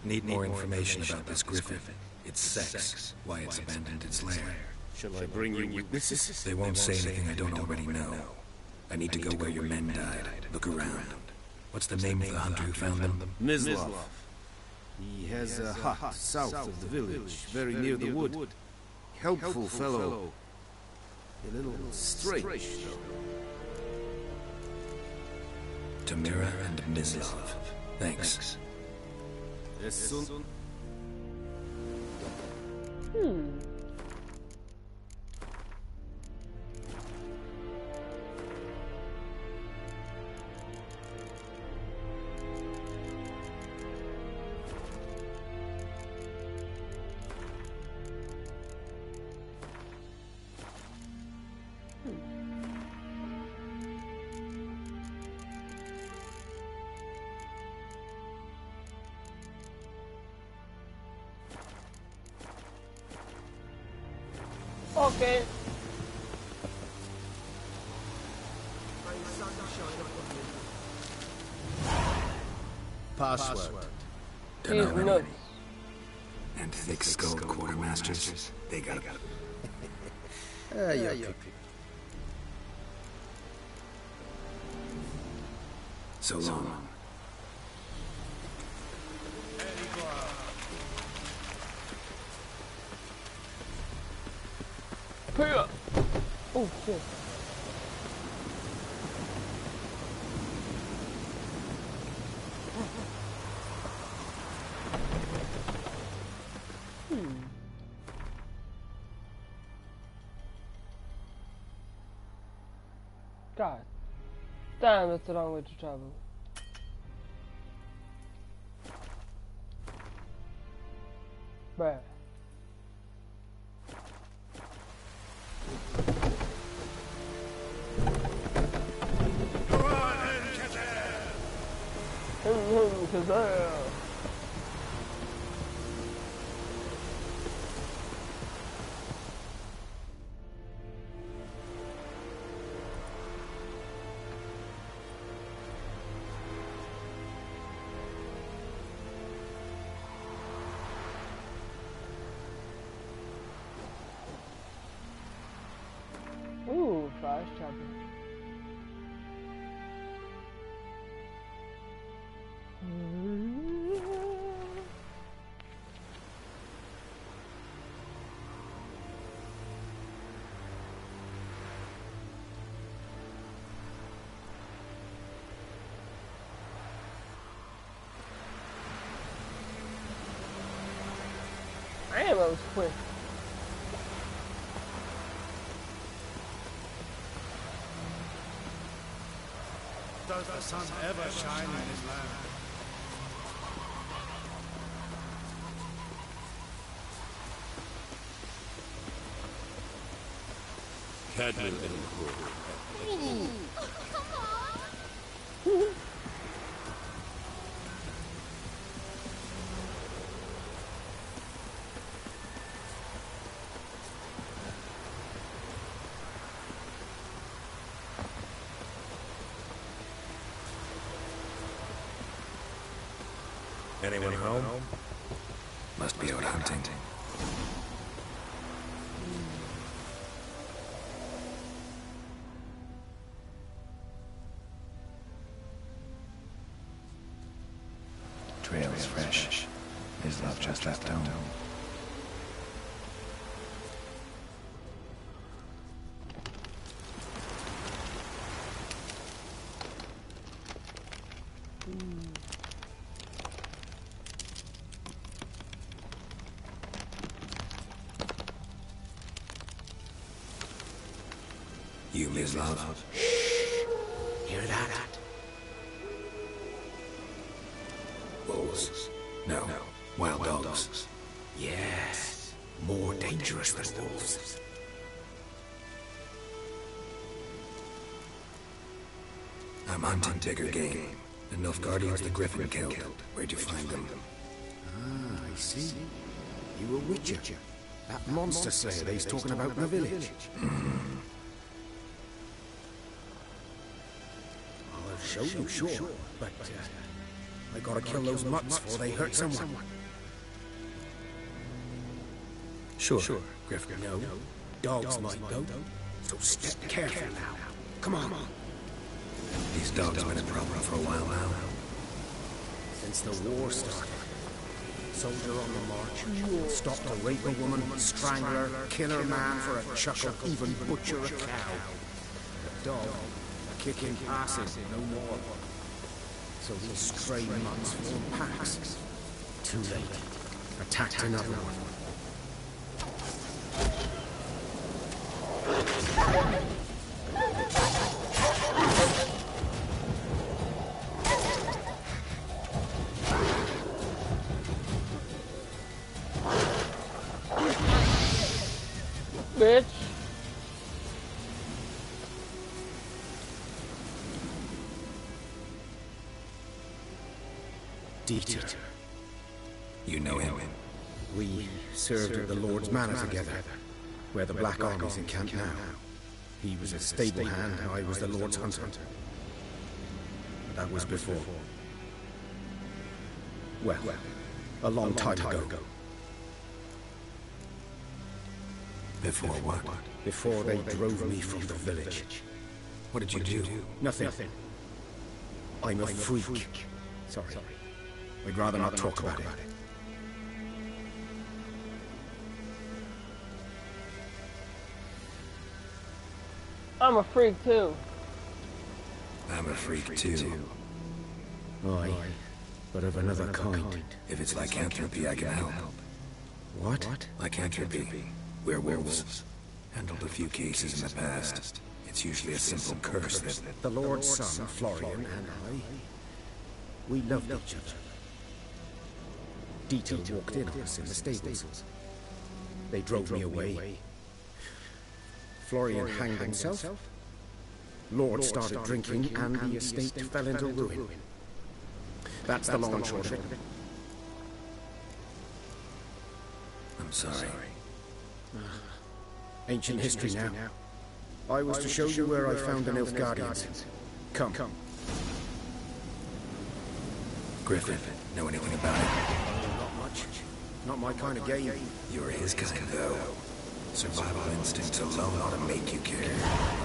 Need more information about this griffin. Its sex, why it's abandoned its lair. Shall I bring you witnesses? They won't say anything I don't already know. I need to go where your men died. Look around. What's the name of the hunter who found them? Mislav. He has a hut south of the village, very near the wood. Helpful fellow. A little strange, though. Tomira and Mislav. Thanks. As. Hmm. Password. Don't know any. nuts. And thick-skulled quartermasters. They got it. Ah, yeah, So long. Here. Oh shit. Damn, that's the wrong way to travel. that was quick. Does the sun ever shine in his land? Cadman. You, Mislav. Hear that? Wolves. No. no. Wild dogs. Yes. More dangerous than wolves. I'm hunting bigger game. Enough guardians the Griffin killed. Where'd you find them? Ah, I see. You a witcher. That monster slayer they's talking about in the village. I'll show you, sure. But, uh, I gotta kill those mutts before they hurt someone. Sure. Sure. Griffin. No. Dogs might go. So step careful now. Come on. These dogs have been a problem for a while now. Since the war started. Soldier on the march. Stop to rape a woman, strangle her, kill her man for a chuckle, even butcher a cow. A dog, a kick in passing, no more. So these stray mutts form packs. Too late. Attacked another one. Manor together, where the Black Army's encamped now. He was a stable hand, I was the Lord's hunter. That was before. Well, a long time ago. Before what? Before they drove me from the village. What did you do? Nothing. I'm a freak. Sorry. I'd rather not talk about it. I'm a freak too. I'm a freak too. Aye, but of another kind. If it's lycanthropy, I can help. What? Lycanthropy. We're werewolves. Handled a few cases in the past. It's usually a simple curse that... The Lord's son, Florian, and I, we loved each other. Dieter walked in on us in the stables. They drove me away. Florian hanged himself. Lord started drinking, and the estate fell into ruin. That's the long and short of it. I'm sorry. Uh-huh. Ancient history now. I was to show you where I found the Nilfgaardians. Come. Come. Griffin, know anything about it? Oh, not much. Not my kind of game. You're his kind, though. Survival instincts alone ought to make you care.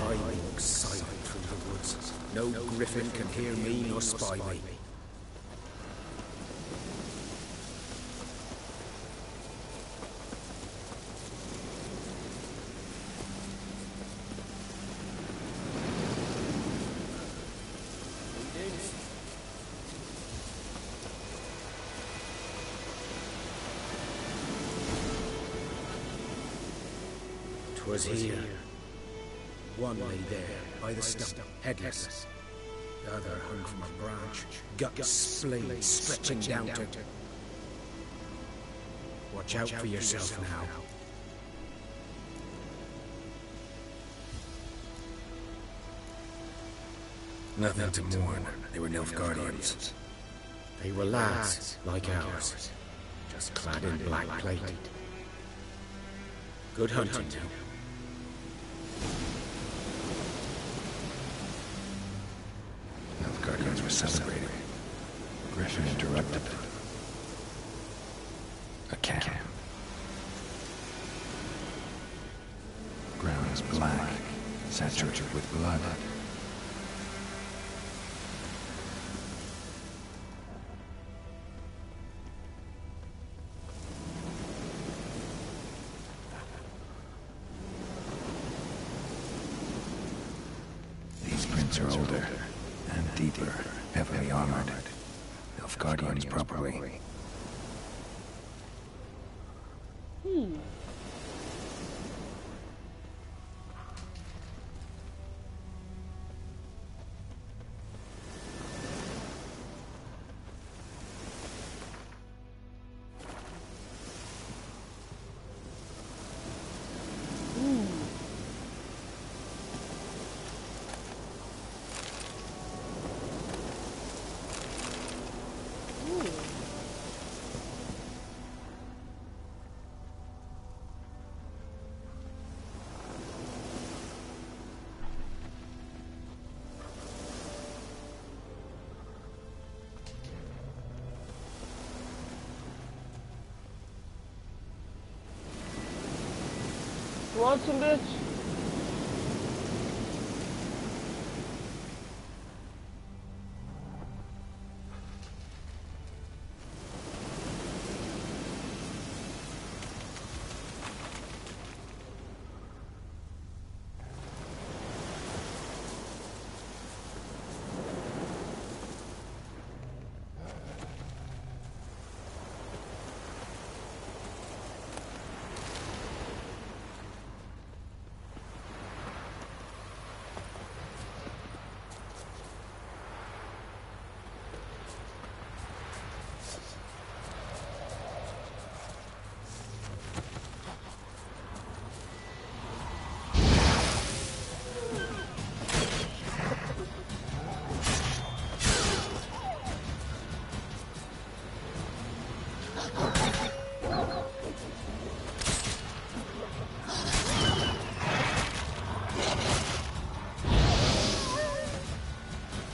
I walk silent through the woods. No griffin can hear me nor spy me. Headless. The other hung from a branch, guts splayed, stretching down to... Watch out for yourself now. Nothing to mourn. They were Nilfgaardians. They were lads, like ours, just clad in black plate. Good hunting, now. Nilfgaardians were celebrating. Griffin interrupted. A camp. Ground is black, saturated with blood. You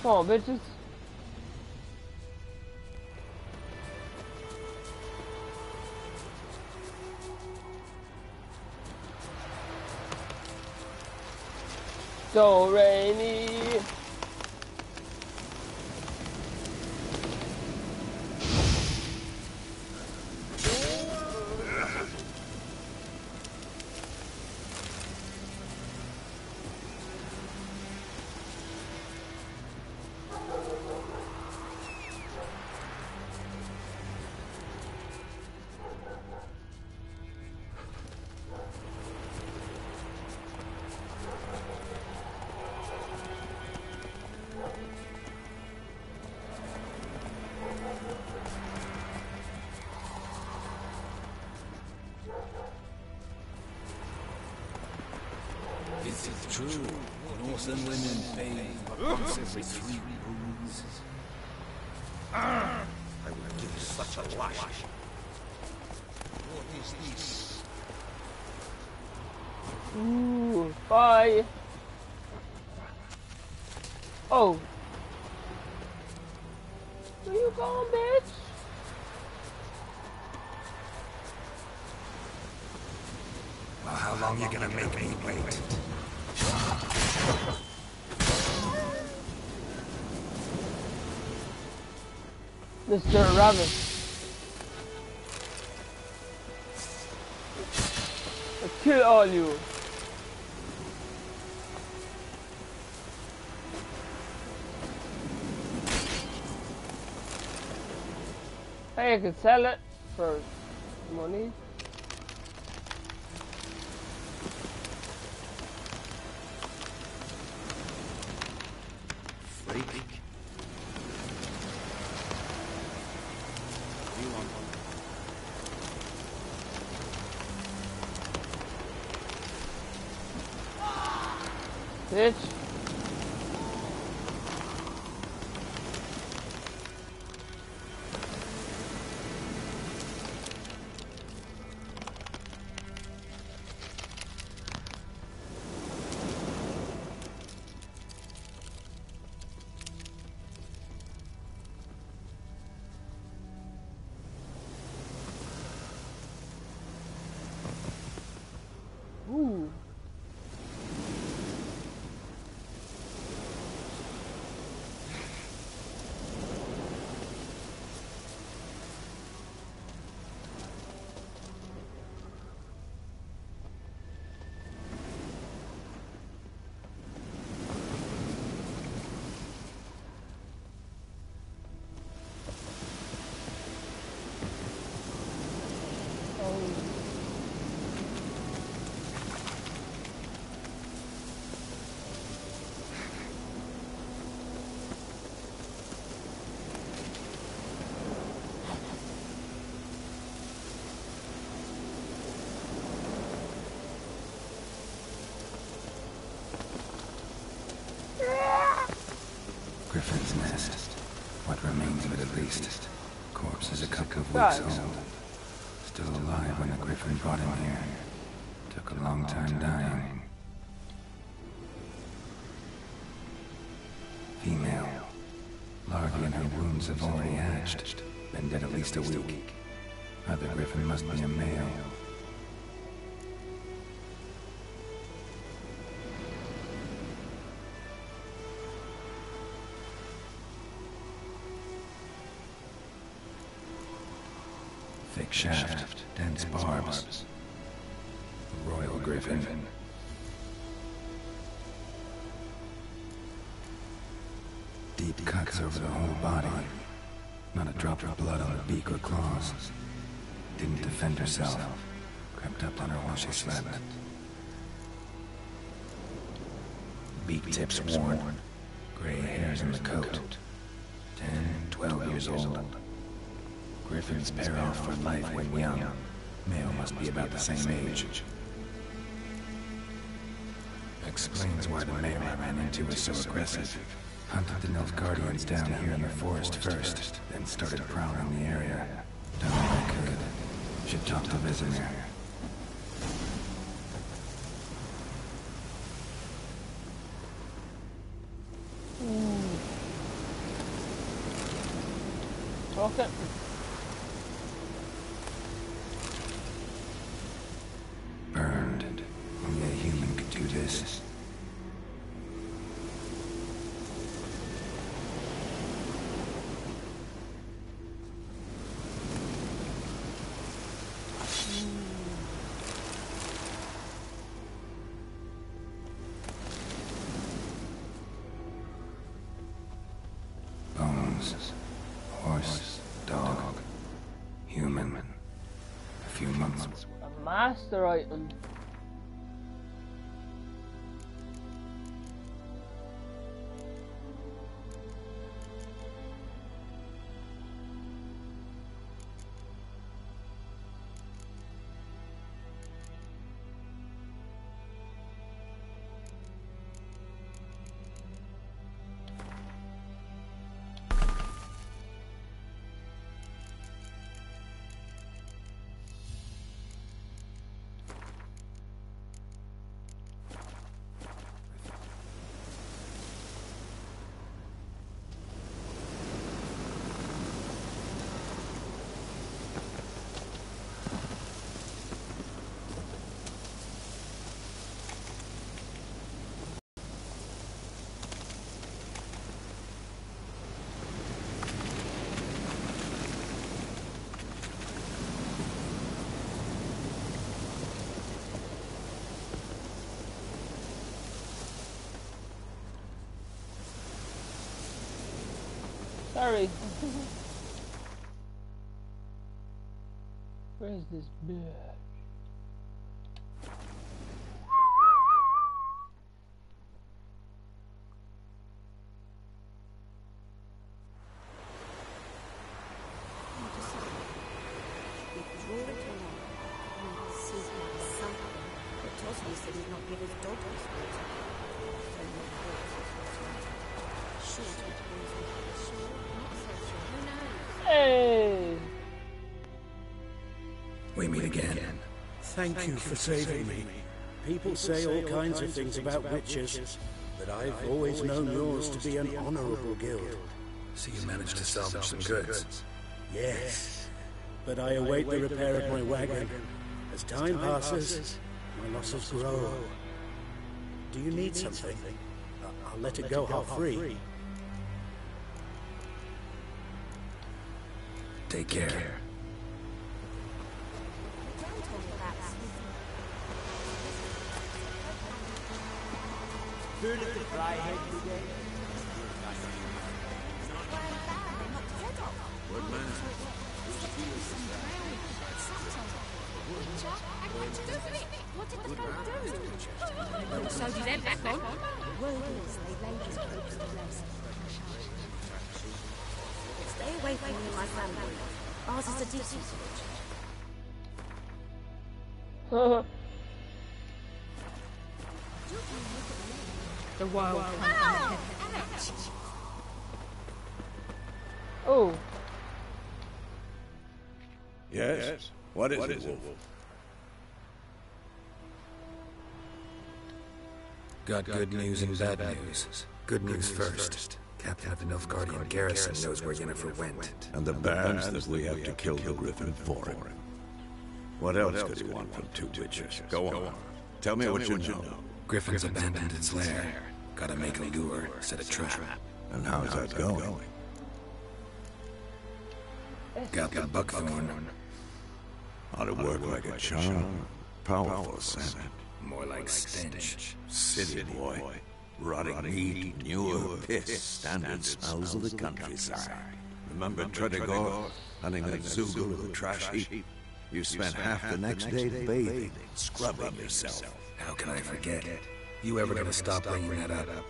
Come bitches. Do re bathe once every three moons. I would give such a lash. What is this? Ooh, bye. Oh. Where you going, bitch? Well, how long you gonna make me wait? Mr. Rabbit. I'll kill all you. Hey, I could sell it for money. Is a Thick shaft, dense barbs. the Royal Griffin. Deep cuts over the whole body. Not a drop of blood on her beak or claws. Didn't defend herself. Crept up on her while she slept. Beak tips worn. Gray hairs in the coat. Ten, twelve years old. Griffins pair off for life when young. Male must be about the same age. Explains why the male I ran into was so aggressive. Hunted the Nilfgaardians down here in the forest first, then started prowling the area. Done what I could. Should talk to Vesemir. Hmm. Okay. A right item. Sorry. Where's this bitch? We draw it along. We see something. But Tosby said he'd not give his dog Thank you for saving me. People say all kinds of things about witches, but I've always known yours to be an honorable guild. So you managed to salvage some goods. Yes, but I await the repair of my wagon. As time passes, my losses grow. Do you need something? I'll let it go half free. Take care. So did them back on. Word is they laid his corpse to rest. Stay away from me my family. Ours is a decent The wild Ow! Oh, Yes? What is it, Wolf? Got good news and bad news. Good news first. Captain of the Nilfgaardian garrison knows where Yennefer went. And the bad's that we have to kill the Griffin for him. What else could he want from two witches? Go on. Tell me what you know. Griffin's abandoned its lair. Gotta make a lure, set a trap. And how's that going? Got the buckthorn. Ought to work like a charm. Powerful scent. More like stench. City boy. Rotting meat, manure, piss, standard smells of the countryside. Remember Tretogor, hunting that zeugl with a trash heap? You spent half the next day bathing, scrubbing yourself. How can I forget? You ever gonna stop bringing that up?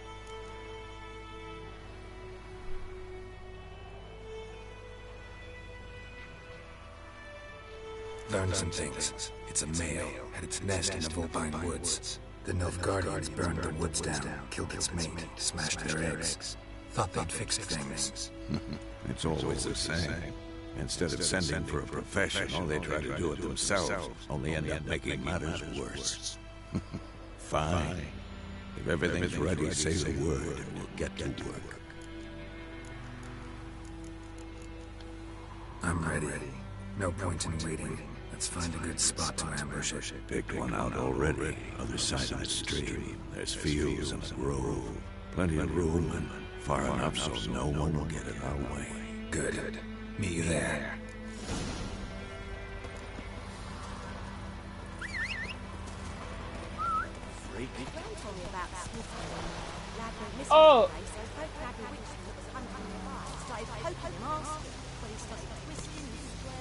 Learned some things. It's a male, had its nest in the Vulpine Woods. The Nilfgaardians burned the woods down, killed its mate, smashed their eggs. Thought they'd fixed things. It's always the same. Instead of sending for a professional, they try to do it themselves, only end up making matters worse. Fine. If everything's ready, say the word and we'll get to work. I'm ready. No point in waiting. Let's find a good spot to ambush it. Picked one out already, other side of the stream. There's fields and a grove. Plenty of room and far enough so no one will get in our way. Good. Meet you there. Grand told me about Smithson. Lad went missing Oh.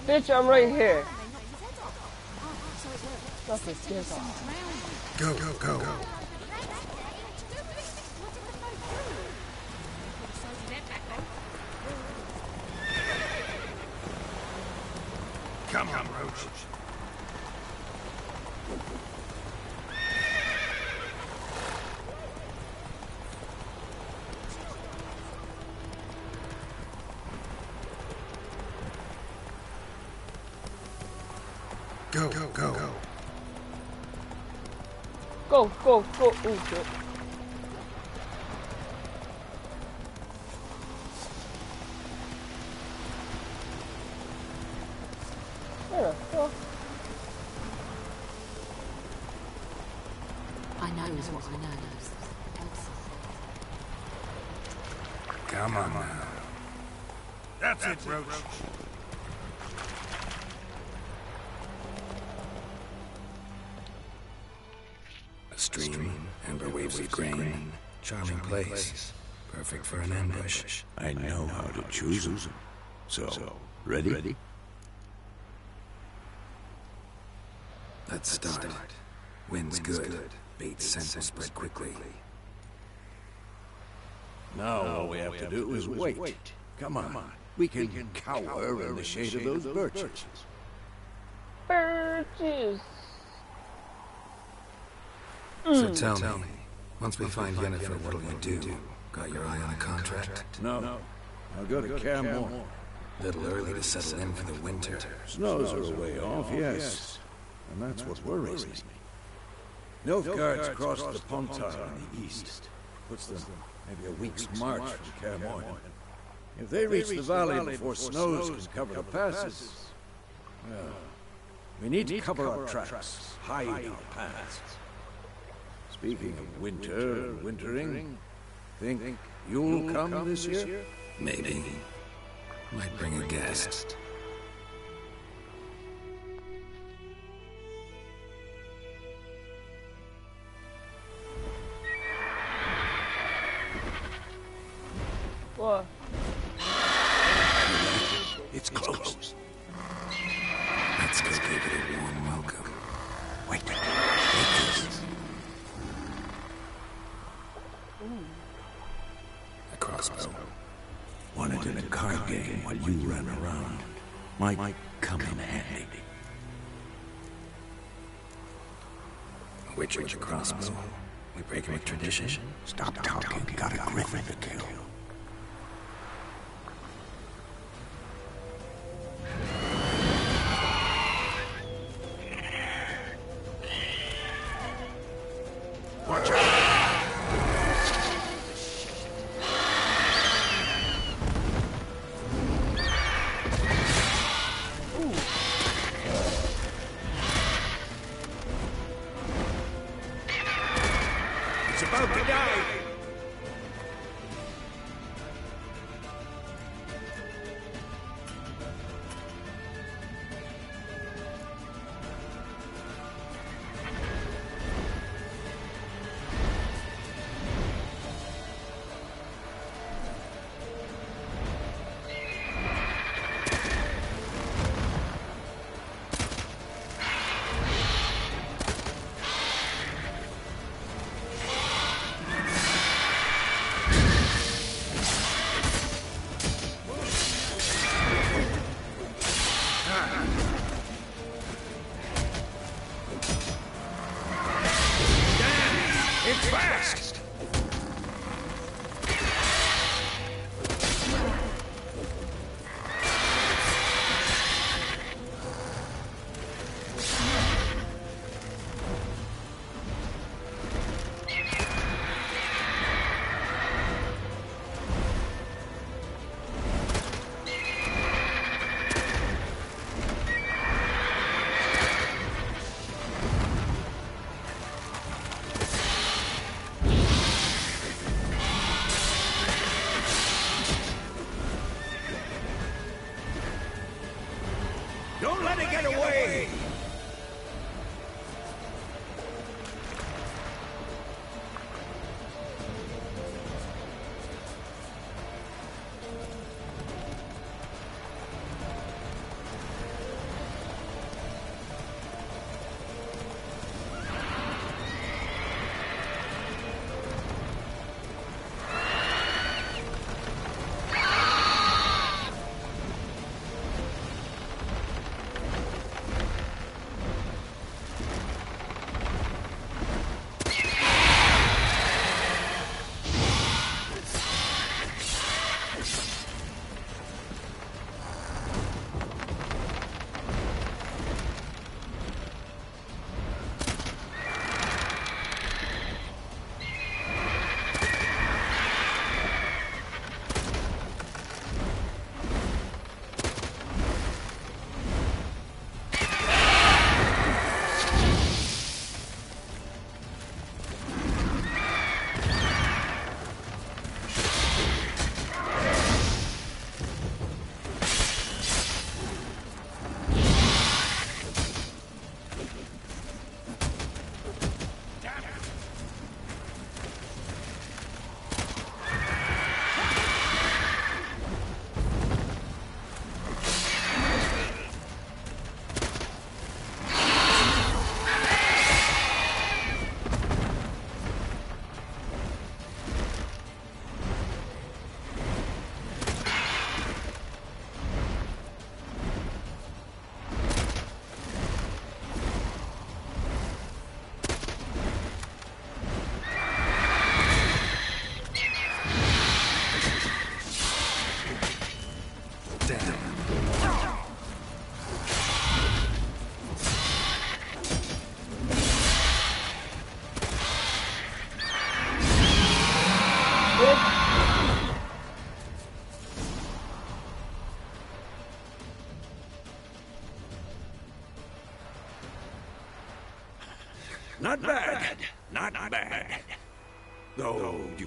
bitch, I'm right here. Off. Go, go, go. Come on, Roach. Go, go, go. Go, go, go. Oh, shit. Where the? I know is what I know. Come on now. That's it, Roach. A stream, amber waves of grain. Charming place. Perfect for an ambush. I know how to choose them. So, ready? Ready? Let's start. Wind's good. Bait's scent will spread quickly. Now all we have to do is wait. Come on. We can cower in the shade of those birches. Birches. So Mm. tell me, Once we find Yennefer, what'll you do? Got your eye on a contract? No. no. I'll go to Kaer Morhen. Little early to settle in for the winter. Snows are a way off, yes. And that's what worries me. Nilfgaard's crossed the Pontar in the east. Puts them maybe a week's march from Kaer If they reach the valley before snows can cover the passes, well, we need to cover our tracks, hide our paths. Speaking of winter and wintering, think you'll come this year? Maybe. Might bring a guest.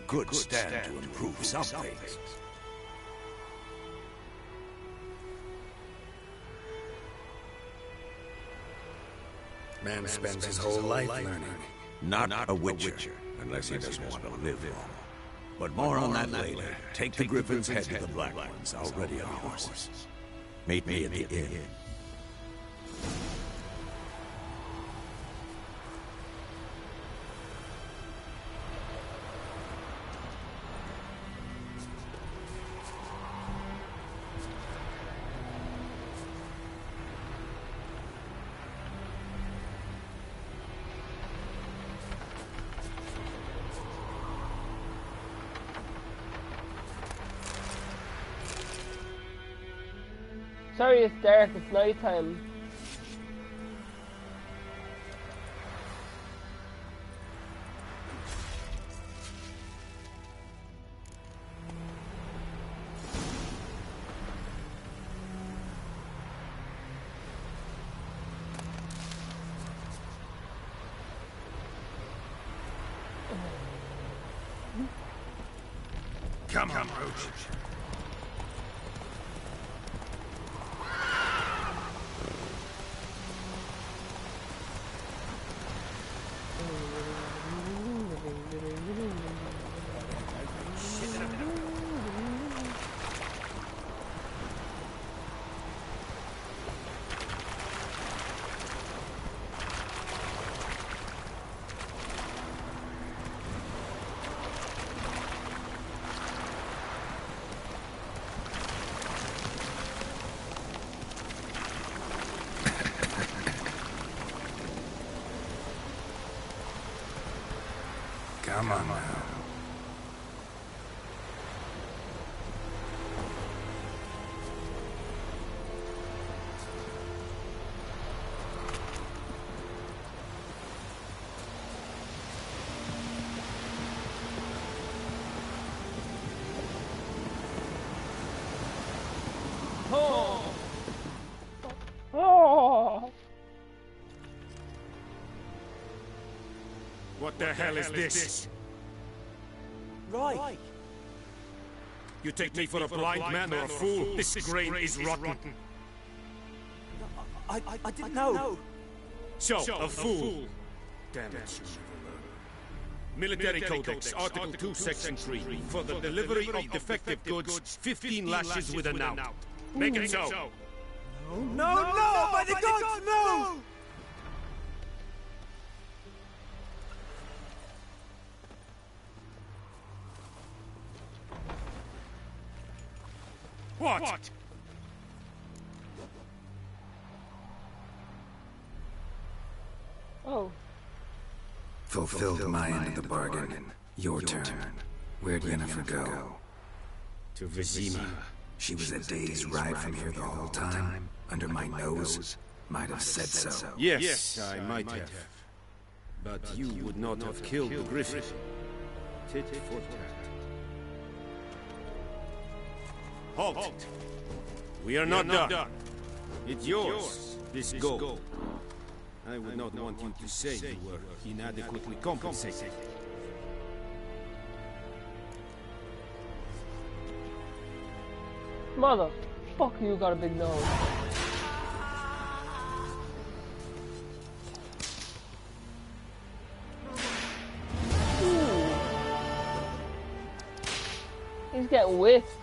Could stand to improve some things. Man spends his whole life learning. Not a witcher, unless he doesn't want to live long. But more on that later. Take the Griffin's head to the Black Ones, already on horses. Meet me at the inn. Dark, it's night time. What the hell is this? Right. You take me for a blind man or a fool? This grain is rotten. I, I, I didn't know. So, a fool. Damn it, you never learn. Military Codex, Article 2, Section 3. For the delivery of defective goods, 15 lashes with a knout. Make it so. No, no, no, by the gods, no! What? Oh. Fulfilled my end of the bargain. Your turn. Where'd Yennefer go? To Vizima. She was a day's ride from here the whole time. Under my nose. Might have said so. Yes, I might have. But you would not have killed the Griffin. Tit for tat. Halt! We are not done. It's yours, this gold. I would not want you to say you were inadequately compensated. Motherfucker, you you got a big nose. Ooh. He's getting whipped.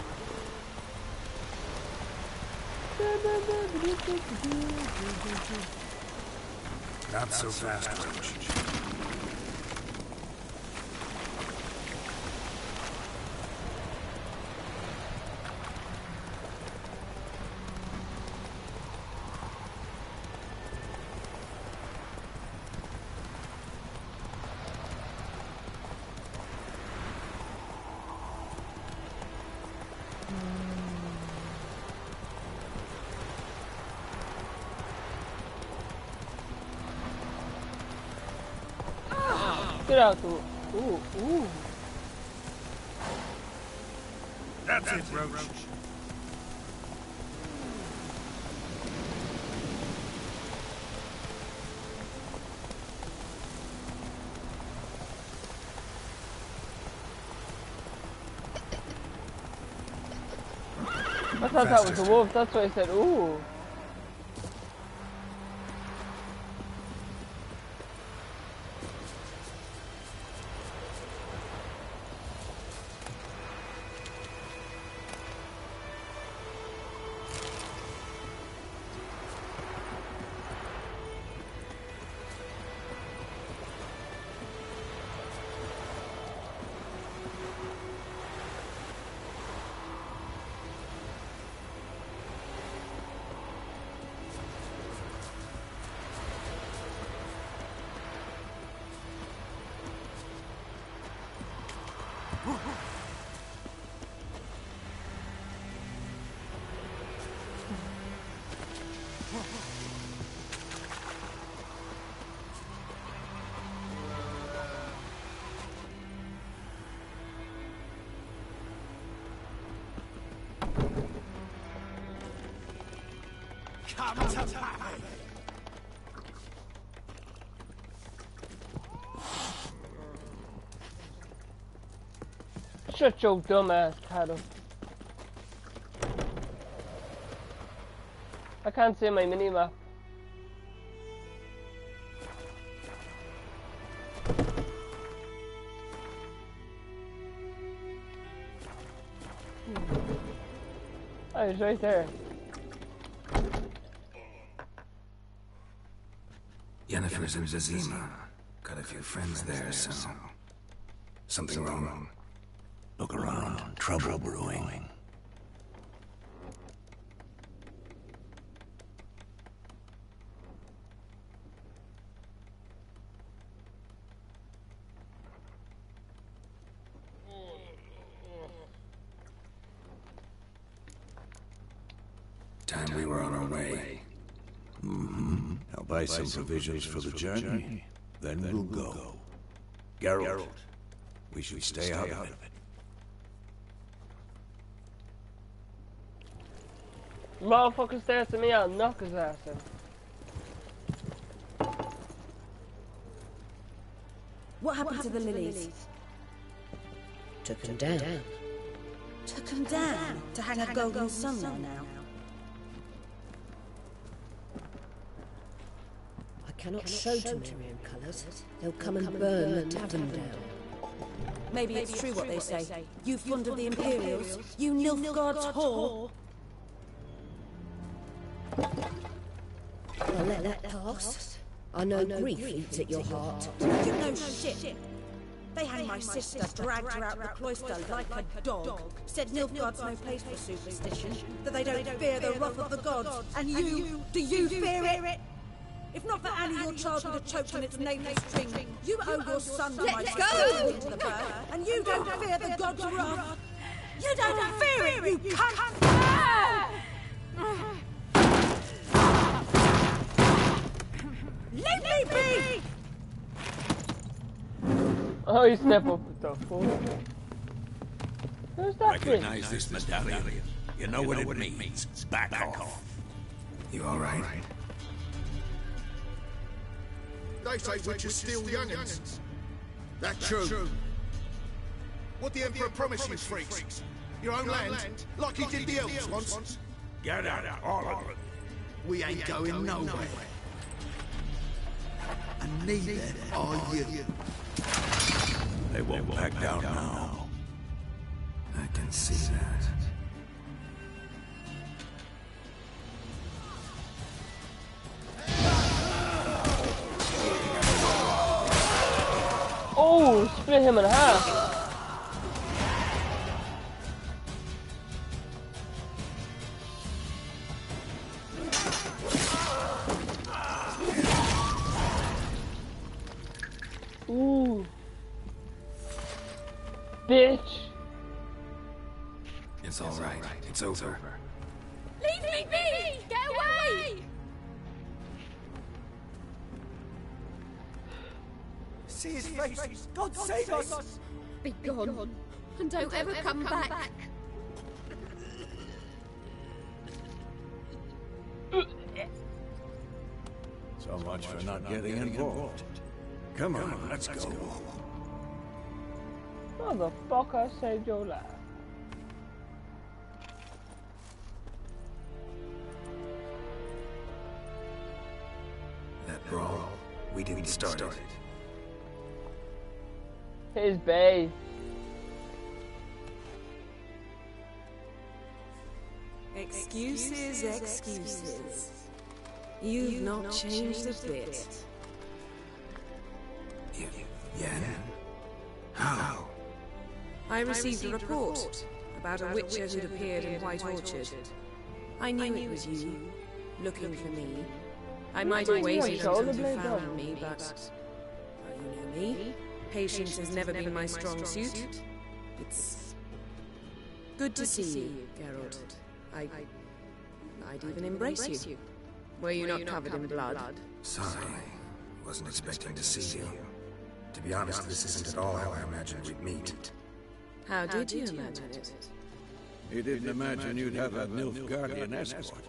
Not so fast, Roach. Out the... Ooh, ooh. That's it, Roach. I thought that was a wolf, that's why I said, ooh. Shut your dumb ass cat. I can't see my mini map. Hmm. Oh, it's right there. Yennefer's in Vizima. Got a few friends there, so... Something wrong. Look around. Trouble brewing. Time we were on our way. Mm-hmm. I'll buy some provisions for the journey. Then we'll go. Geralt, we should stay out of it. Motherfucker stares at me, I'll knock his ass in. What happened to the lilies? Took them down. Took them down to hang a golden sun there now. I cannot show Temerian colours. They'll come and burn the tavern down. Maybe it's true what they say. You fond of the Imperials, you Nilfgaard's whore. I'll let that pass. I know grief eats at your heart. You know shit. They hanged my sister, dragged her out the cloister like a dog. Said Nilfgaard's no place for superstition, that they don't fear the wrath of the gods. And you, do you fear it? If not for Annie, your child would have choked on its navel string. You owe your son to my Let go! into the birth, and you don't fear the gods' wrath. You don't fear it, you cunt! Leave me be! Oh, you step up with the fool. Who's that Recognize this medallion. You know what it means. Back off. You alright? They say witches steal young'uns. That true. What the Emperor promised you freaks? Your own land, like he did the elves once. Get out, all of it. We ain't going nowhere. And neither are you. They won't back down now. I can see that. Split him in half. Ooh. Bitch. It's alright. It's over. Leave us! Be gone, and don't ever come back. So much for not getting involved. Come on, let's go. Motherfucker saved your life. That brawl, we didn't start it. His bay. Excuses, excuses. You've not changed a bit. Yen? How? I received a report about a witcher who'd appeared in White Orchard. I knew it was you, looking for me. I might have waited until you found me, but... Well, you know me. Patience has never been my strong suit. It's... Good to see you, Geralt. I... I'd even embrace you. Were you not covered in blood? Sorry. Wasn't expecting to see you. To be honest, this isn't at all how I imagined we'd meet. How did you imagine it? He didn't imagine you'd have a Nilfgaardian escort.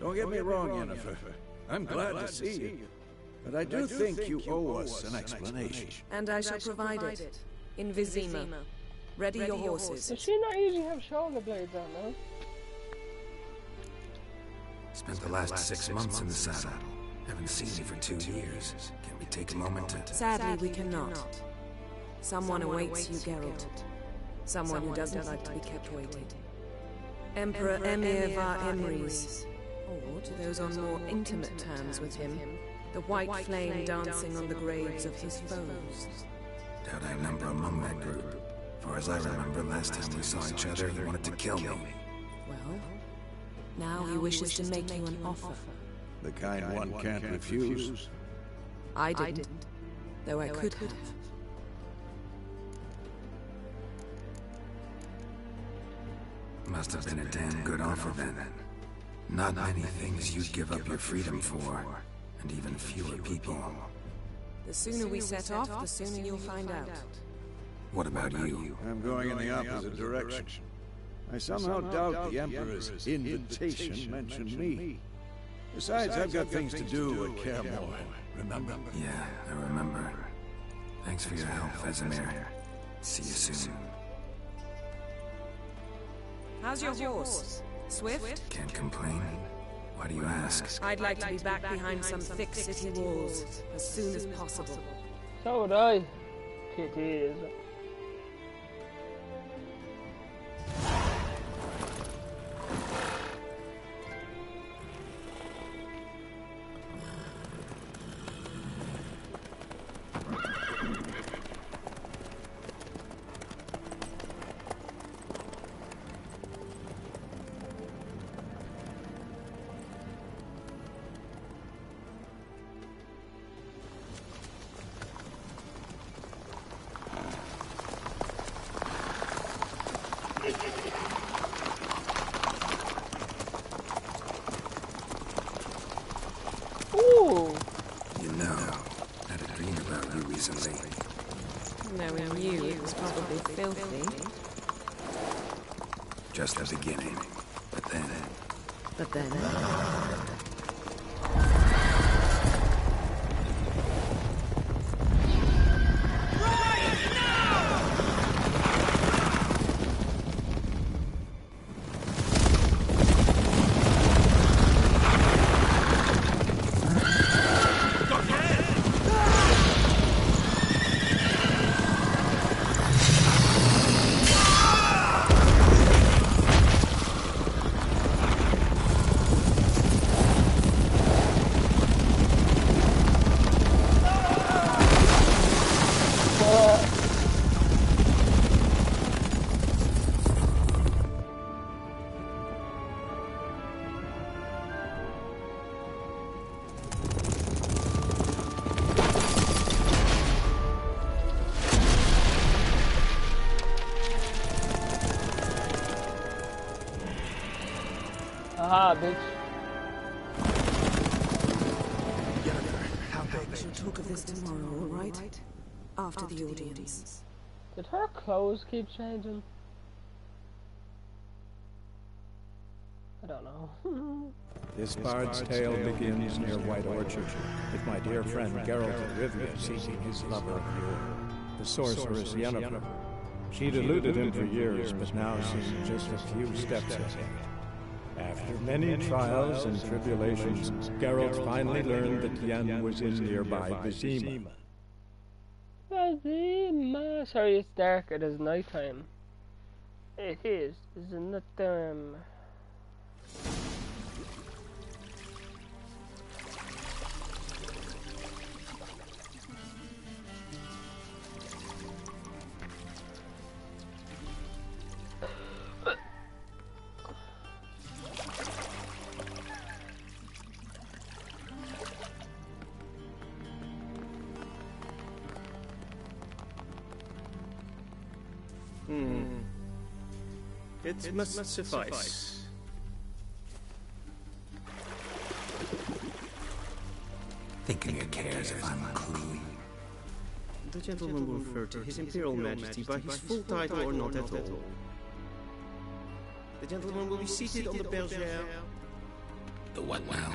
Don't get me wrong, Yennefer. I'm glad to see you. But I do think you owe us an explanation. And I shall provide it. In Vizima. Ready your horses. Does she not usually have shoulder blades on now? Spent the last six months in the saddle. Haven't seen you for two years. Can we take a moment to... Sadly, we cannot. Someone awaits you, Geralt. Someone who doesn't like to be kept waiting. Emperor Emhyr var Emreis. Or, to those on more intimate terms with him, the white flame dancing on the graves of his foes. Doubt I number among that group. For as I remember, last time we saw each other, he wanted to kill me. Well, now he wishes to make you an offer. The kind one can't refuse. I didn't, though I could have. Must have been a damn good offer then. Not many things you'd give up your freedom for, and even fewer people. The sooner we set off, the sooner you'll find out. What about you? I'm going in the opposite direction. I somehow doubt the Emperor's invitation mentioned me. Besides, I've got things to do at Kaer remember? Yeah, I remember. Thanks for your help, Vesemir. See you soon. How's your horse? Swift? Can't complain. Why do you ask? I'd like to be back behind some thick city walls as soon as possible. So would I. Kitties. Ooh. Just the beginning. But then... But then... Aha, bitch. Yennefer, how? We shall talk of this tomorrow, all right? After the audience. Did her clothes keep changing? I don't know. This bard's tale begins near White Orchard, with my dear friend Geralt of Rivia seeking his lover of yore, the sorceress Yennefer. She'd eluded him for years, but now seemed just a few steps ahead. After many trials and tribulations, Geralt finally learned that Yen was in nearby Vizima. Vizima! Sorry, it's dark. It is nighttime. It is, isn't it? Um... It must suffice. Thinking your cares if I'm a clue. The gentleman will refer to His Imperial Majesty by his full title or not at all. The gentleman will be seated on the bergère. The what now?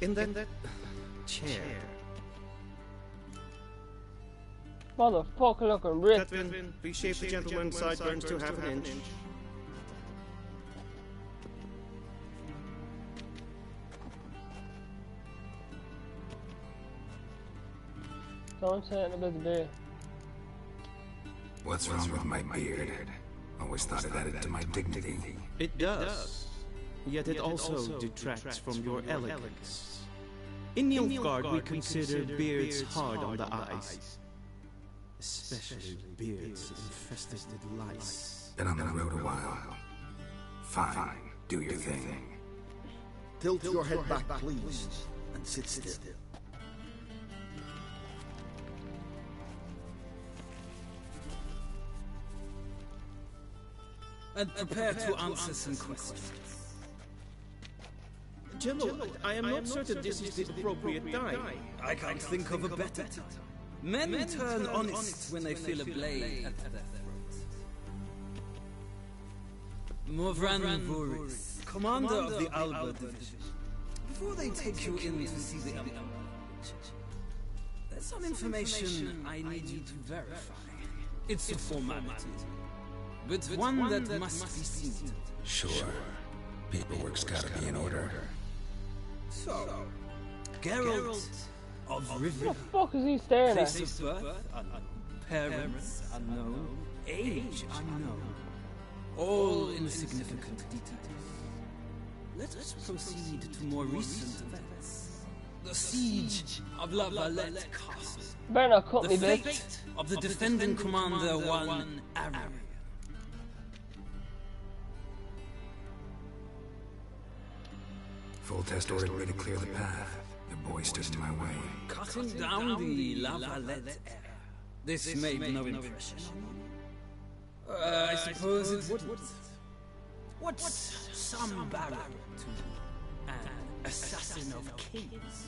In that, chair. Motherfucker looking rich. Catherine, please shave the gentleman's sideburns to half an inch. Don't say anything about the beard. What's wrong with my beard? Always thought it added to my dignity. It does. Yet it also detracts from your elegance. In Nilfgaard, we consider beards hard on the eyes. Especially beards infested with lice. Been on the road a while. Fine, do your thing. Tilt your head back, please, and sit still. And prepare to answer some questions. General, I am not certain this is the appropriate time. I can't think of a better time. Men turn honest when they feel a blade at their throat. Morvran Voorhis, commander of the Alba Division. Before they take you in to see the Emperor, there's some information I need you to verify. It's a formality, but one that must be seen. Sure. Paperwork's gotta be in order. So, Geralt of Rivia. What the fuck is he staring at? Place of birth unknown. Parents unknown. Age unknown. All insignificant details. Let us proceed to more recent events. The siege of La Valette Castle. Better not cut the me, fate bitch. of the defending commander, one Aryan. Full test ordered me to clear the path. The boy stood in my way. Cutting down the La Valette era. This made no impression. Uh, I suppose it wouldn't. What's some barrier to an assassin of kings?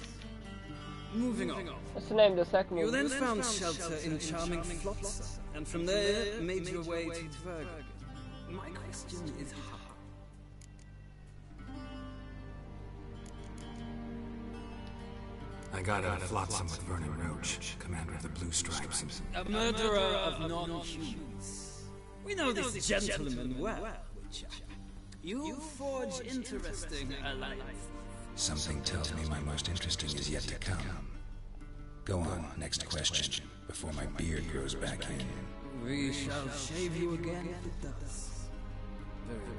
Moving on. What's the name of the second You then found shelter in charming Flotsam, and from there made your way to Vergen. My question is I got out of Flotsam with Vernon Roche, commander of the Blue Stripes. A murderer of non-humans. We know this gentleman well, Witcher. You forge interesting alliances. Something tells me my most interesting is yet to come. Go on, next question, before my beard grows back in. We shall shave you again if it does. Very well.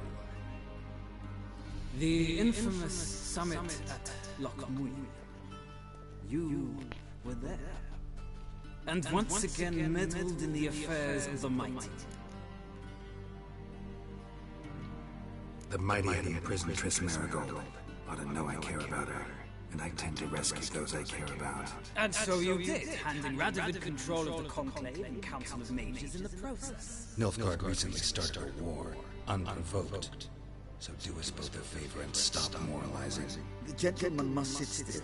The infamous summit at Loch Muin. You were there. And once again meddled in the affairs of the mighty. The mighty had imprisoned Triss Merigold. Ought to know I care about her, and I tend to rescue those I care about. And so you did, handing Radovid control of the Conclave and Council of Mages in the process. Nilfgaard recently started a war, unprovoked. So do us both a favor and stop moralizing. The gentleman must sit still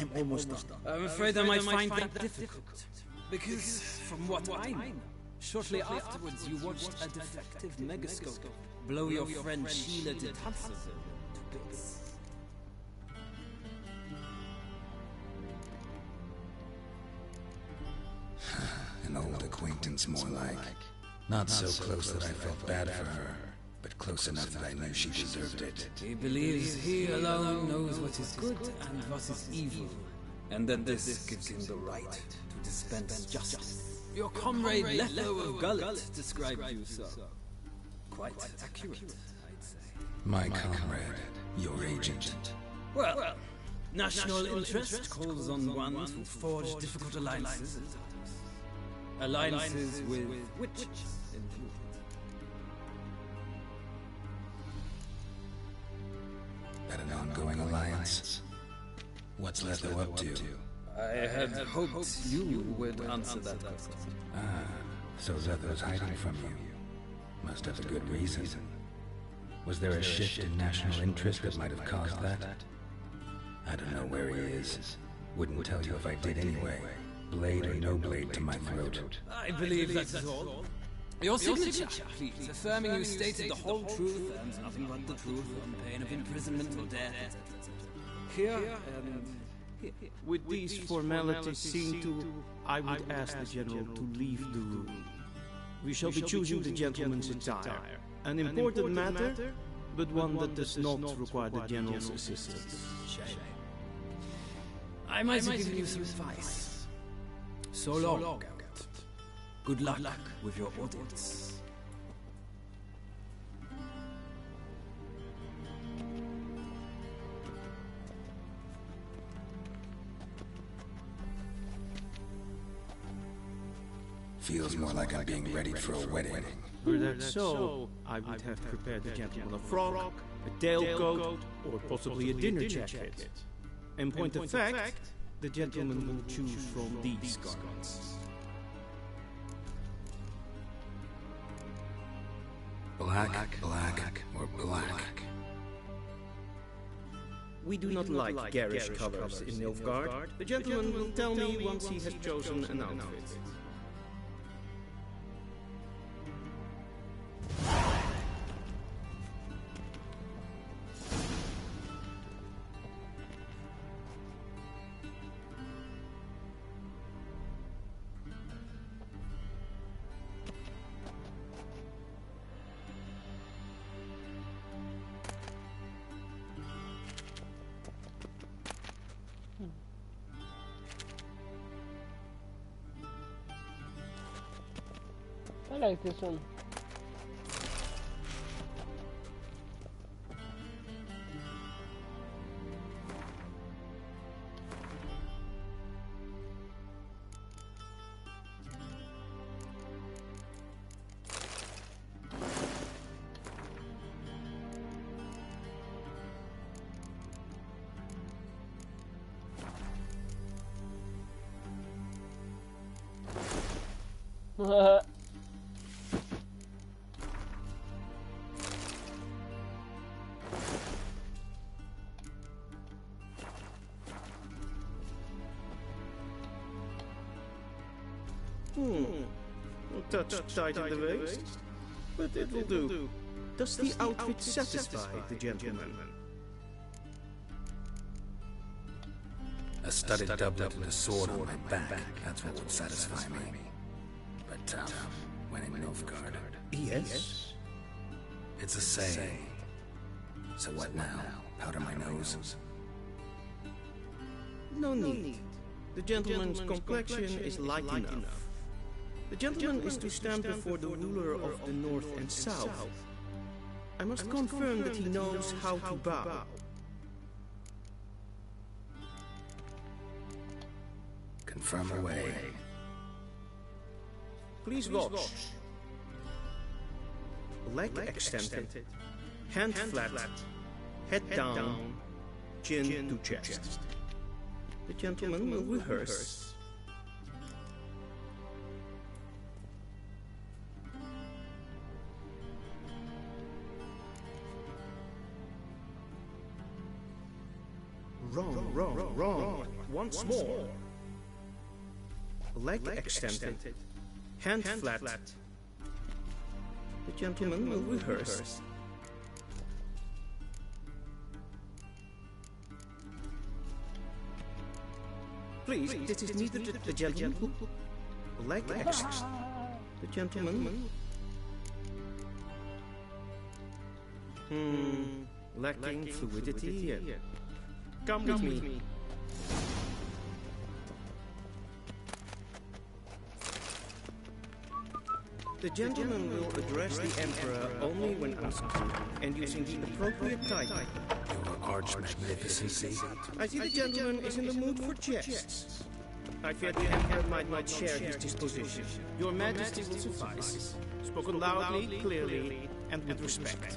I'm almost done. I'm afraid I might find that difficult. Because, from what I know, shortly afterwards you watched a defective megascope blow your friend Síle de Tulsa to bits. An old acquaintance, more like. Not so close that I felt bad for her, but close enough that I knew she deserved it. He believes he alone knows what is good and what is evil, and that this gives him the right to dispense justice. Your comrade Letho of Gulet described you so. Quite accurate, I'd say. My comrade, your agent. Well, national interest calls on one to forge difficult alliances at. Alliances with witches That an ongoing alliance? What's Letho up to? I had hoped you would answer that question. Ah, so Letho's hiding from you. Must have a good reason. Was there a shift in national interest that might have caused that? I don't know where he is. Wouldn't tell you if I did anyway. Blade or no blade to my throat. I believe that is all. Your signature, please, affirming you stated the whole truth and nothing but the truth on pain of imprisonment or death, etc. Here and here. With these formalities seen to, I would ask the General to leave the room. We shall be choosing the gentleman's attire. An important matter, but one that does not require the General's assistance. I might give you some advice. So long, Geralt. Good luck with your audience. Feels more like I'm being ready for a wedding. Were that so, I would have prepared the gentleman a frock, a tailcoat, or possibly a dinner jacket. In point of fact, the gentleman will choose from these garments. Black, black, or black. We do not like garish colors in Nilfgaard. The gentleman will tell me once he has chosen an outfit. I like this touch tight in the waist, but it will do. Does the outfit satisfy the gentleman? A studded doublet and a sword on my back. That's what would satisfy me. But tough when in Nilfgaard. Yes. It's a saying. So what now? Powder my nose? No need. The gentleman's complexion is light enough. The gentleman is to stand before the ruler of the North and South. I must confirm that he knows how to bow. Confirm away. Please watch. Leg extended, hand flat, head down, chin to chest. The gentleman will rehearse. Leg extended, hand flat. The gentleman will rehearse. Please, this is neither the, the gentleman who leg extended. The gentleman. Hmm, lacking fluidity. Come with me. The gentleman will address the Emperor only when asked to, and using the appropriate title. Your arch magnificency. I see the gentleman is in the mood for jests. I fear the Emperor might not share his disposition. Your Majesty will suffice. Spoken loudly, clearly, and with respect.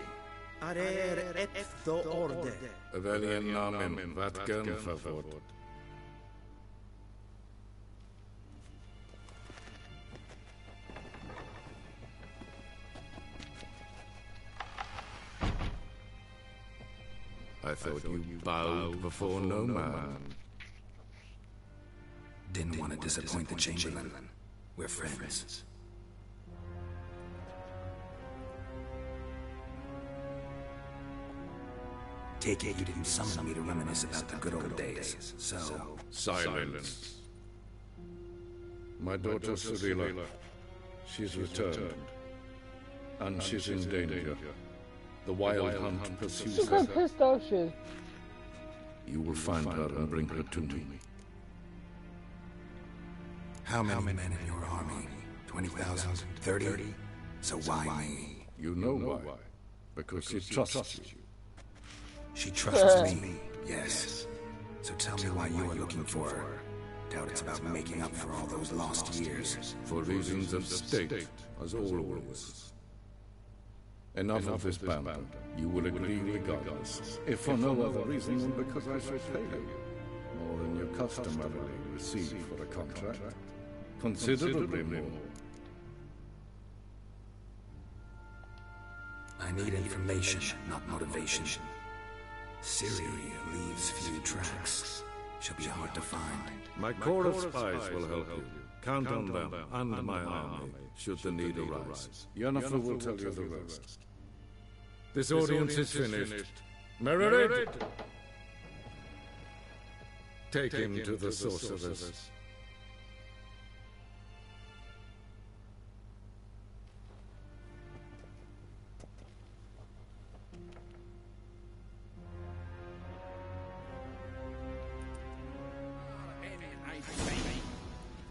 Arer et the orde. Veljen namen, vatkan favor. I thought you bowed before no man. Didn't want to disappoint the Chamberlain. We're friends. Take it you didn't summon me to reminisce about the good old days, so... Silence. My daughter Cirilla, she's returned. And she's in danger. The wild hunt pursues Look how her. pissed off she is. You will find her and bring her to me. How many men in your army? 20,000? 30? So why me? You know why. Because she trusts you. She trusts me, yes. So tell me why you are looking for her. Doubt it's about making up for all those lost years. For reasons of state, as always. Enough of this banter. You will agree regardless. If for no other reason than because I shall pay you. More than you customarily receive for a contract. Considerably more. I need information, not motivation. Ciri leaves few tracks. She'll be hard to find. My corps of spies will help you. Count on them and my army, should the need arise. Yennefer will tell you the rest. This audience is finished. Meredith! Take him to the sorceress.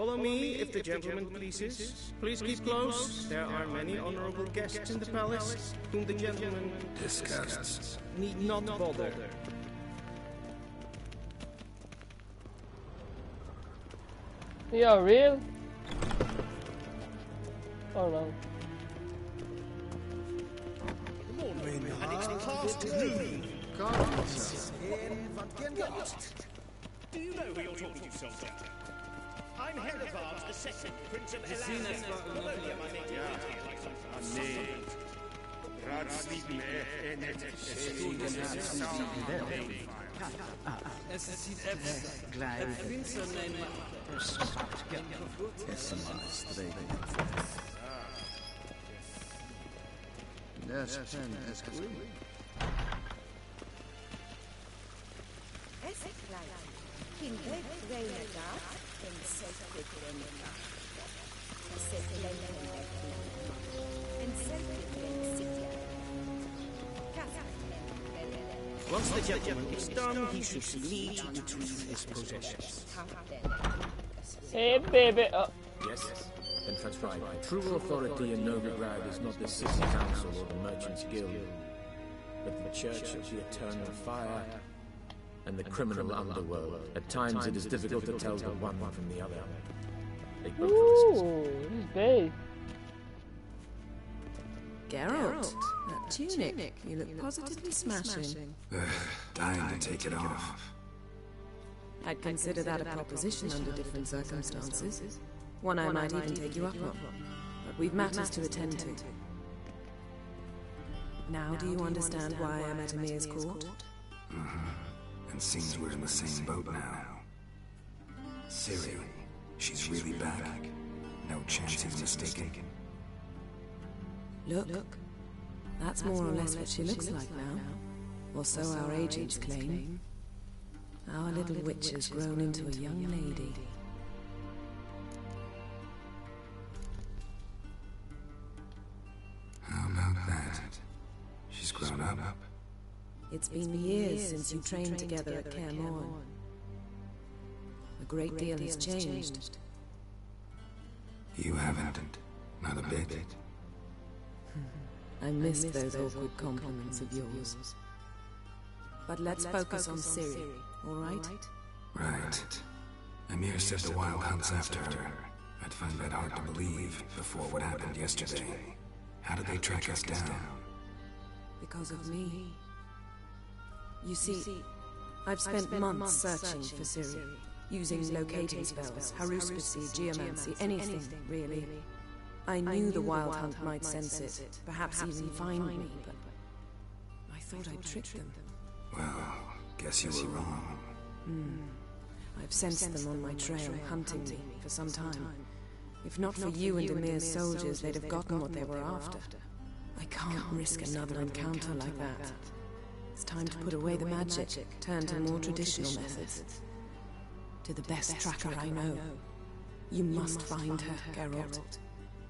Follow me, if the gentleman pleases. Please keep close. There are many honorable guests in the palace, whom the gentleman Discuss. need not bother. You're real? Oh no. And it's past noon. Do you know who you're talking to, soldier? I'm Helivard the Second, Prince of Elan. Bologna, my native city, like some Es sieht etwas gleich. Das kann es gelingen. Es klein. Kinder reine dat Once the gentleman is done, he should see me to his possessions. Hey baby. Oh. Yes. Then transcribe. True authority in Novigrad is not the city council or the merchants' guild, but the church of the eternal fire and the criminal underworld. At times it is difficult to tell the one from the other. They both Ooh, this is. Geralt, that tunic, you look positively smashing. Dying to take it off. I'd consider that a proposition under different circumstances. One I might even take you up on. But we've matters to attend to. Now do you understand why I'm at Emhyr's court? Mm-hmm. And seems we're in the same boat now. Ciri, she's really back. No chance he's mistaken. Look, that's more or less what she looks like now. Or so our agents claim. Our little witch has grown into a young lady. How about that? She's grown up. It's been years since you trained together at Kaer Morhen. A great deal has changed. You haven't. Not a bit. I missed those awkward compliments of yours. But let's focus on Ciri, all right? Right. Emhyr said the Wild Hunt's after her. I'd find that hard to believe before what happened yesterday. How did they track us down? Because of me. You see, I've spent months searching for Ciri, using locating spells, haruspicy, geomancy, anything, really. I knew the Wild Hunt might sense it, perhaps even find me, but I thought I'd tricked them. Well, guess you were wrong. Hmm. I've sensed them on my trail, hunting me for some time. If not for you and Emhyr's soldiers, they'd have gotten what they were after. I can't risk another encounter like that. It's time to put away the magic, turn to more traditional methods. To the best tracker I know. You must find her, Geralt,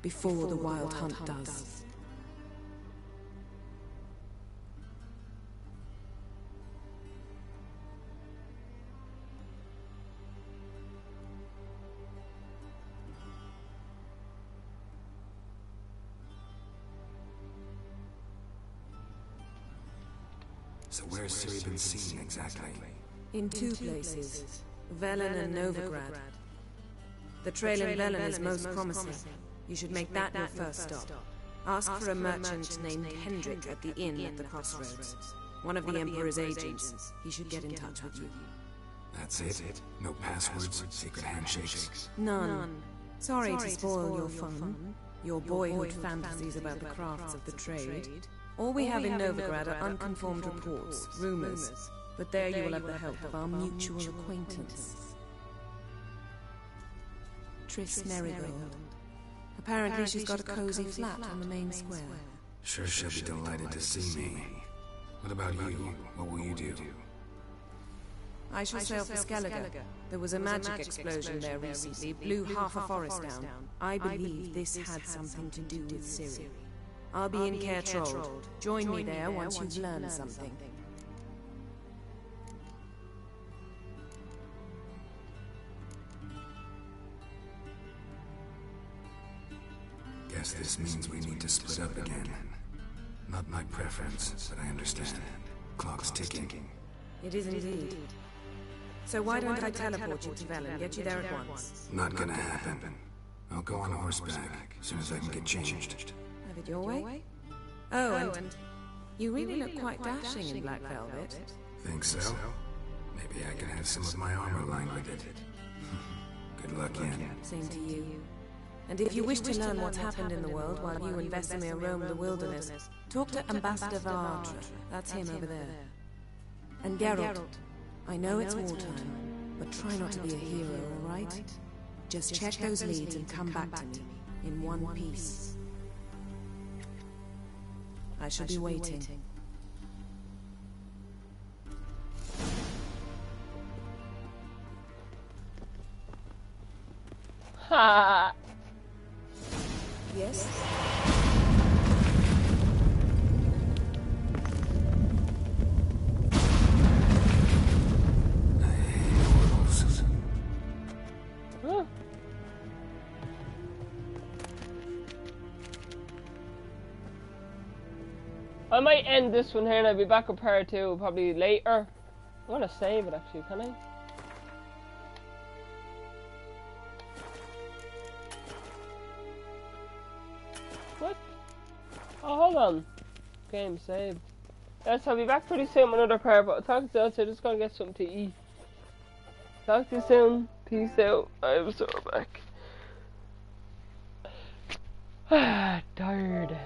before the Wild Hunt does. So where's Ciri been seen exactly? In two places, Velen and Novigrad. The trail in Velen is most promising. You should make that your first stop. Ask for a merchant named Hendrik at the inn at the crossroads. One of the Emperor's agents. He should get in touch with you. That's it? No passwords, secret handshakes? None. Sorry to spoil your fun, your boyhood fantasies about the crafts of the trade. All we have in Novigrad are unconformed reports, rumors, but there you will have the help of our mutual acquaintance. Triss Merigold. Apparently she's got a cozy flat on the main square. Sure she'll be delighted to see me. What about you? What will you do? I shall sail for Skellige. There was a magic explosion there recently, blew half a forest down. I believe this had something to do with Ciri. I'll be in Kaer Trolde. Join me there once you've learned something. Guess this means we need to split up again. Not my preference, but I understand. Clock's ticking. It is indeed. So why don't I teleport you to Velen, get you there at once? Not gonna happen. I'll go on horseback as soon as I can get changed. Have it your way? Oh, oh, and you really look quite dashing in black velvet. Think so? Maybe I can have some of my armor lined with it. Good luck, Yen. Same to you. And if you wish to learn what's happened in the world while you and Vesemir roam the wilderness, talk to Ambassador Vardra. That's him over there. And Geralt, I know it's wartime, but try not to be a hero, all right? Just check those leads and come back to me in one piece. I shall be waiting. Ha! Yes? I might end this one here and I'll be back with part two probably later. I want to save it actually, can I? What? Oh, hold on. Game saved. Yes, I'll be back pretty soon with another part, but I'll talk to you just gonna get something to eat. Talk to you soon. Peace out. I'm so back. Ah, tired.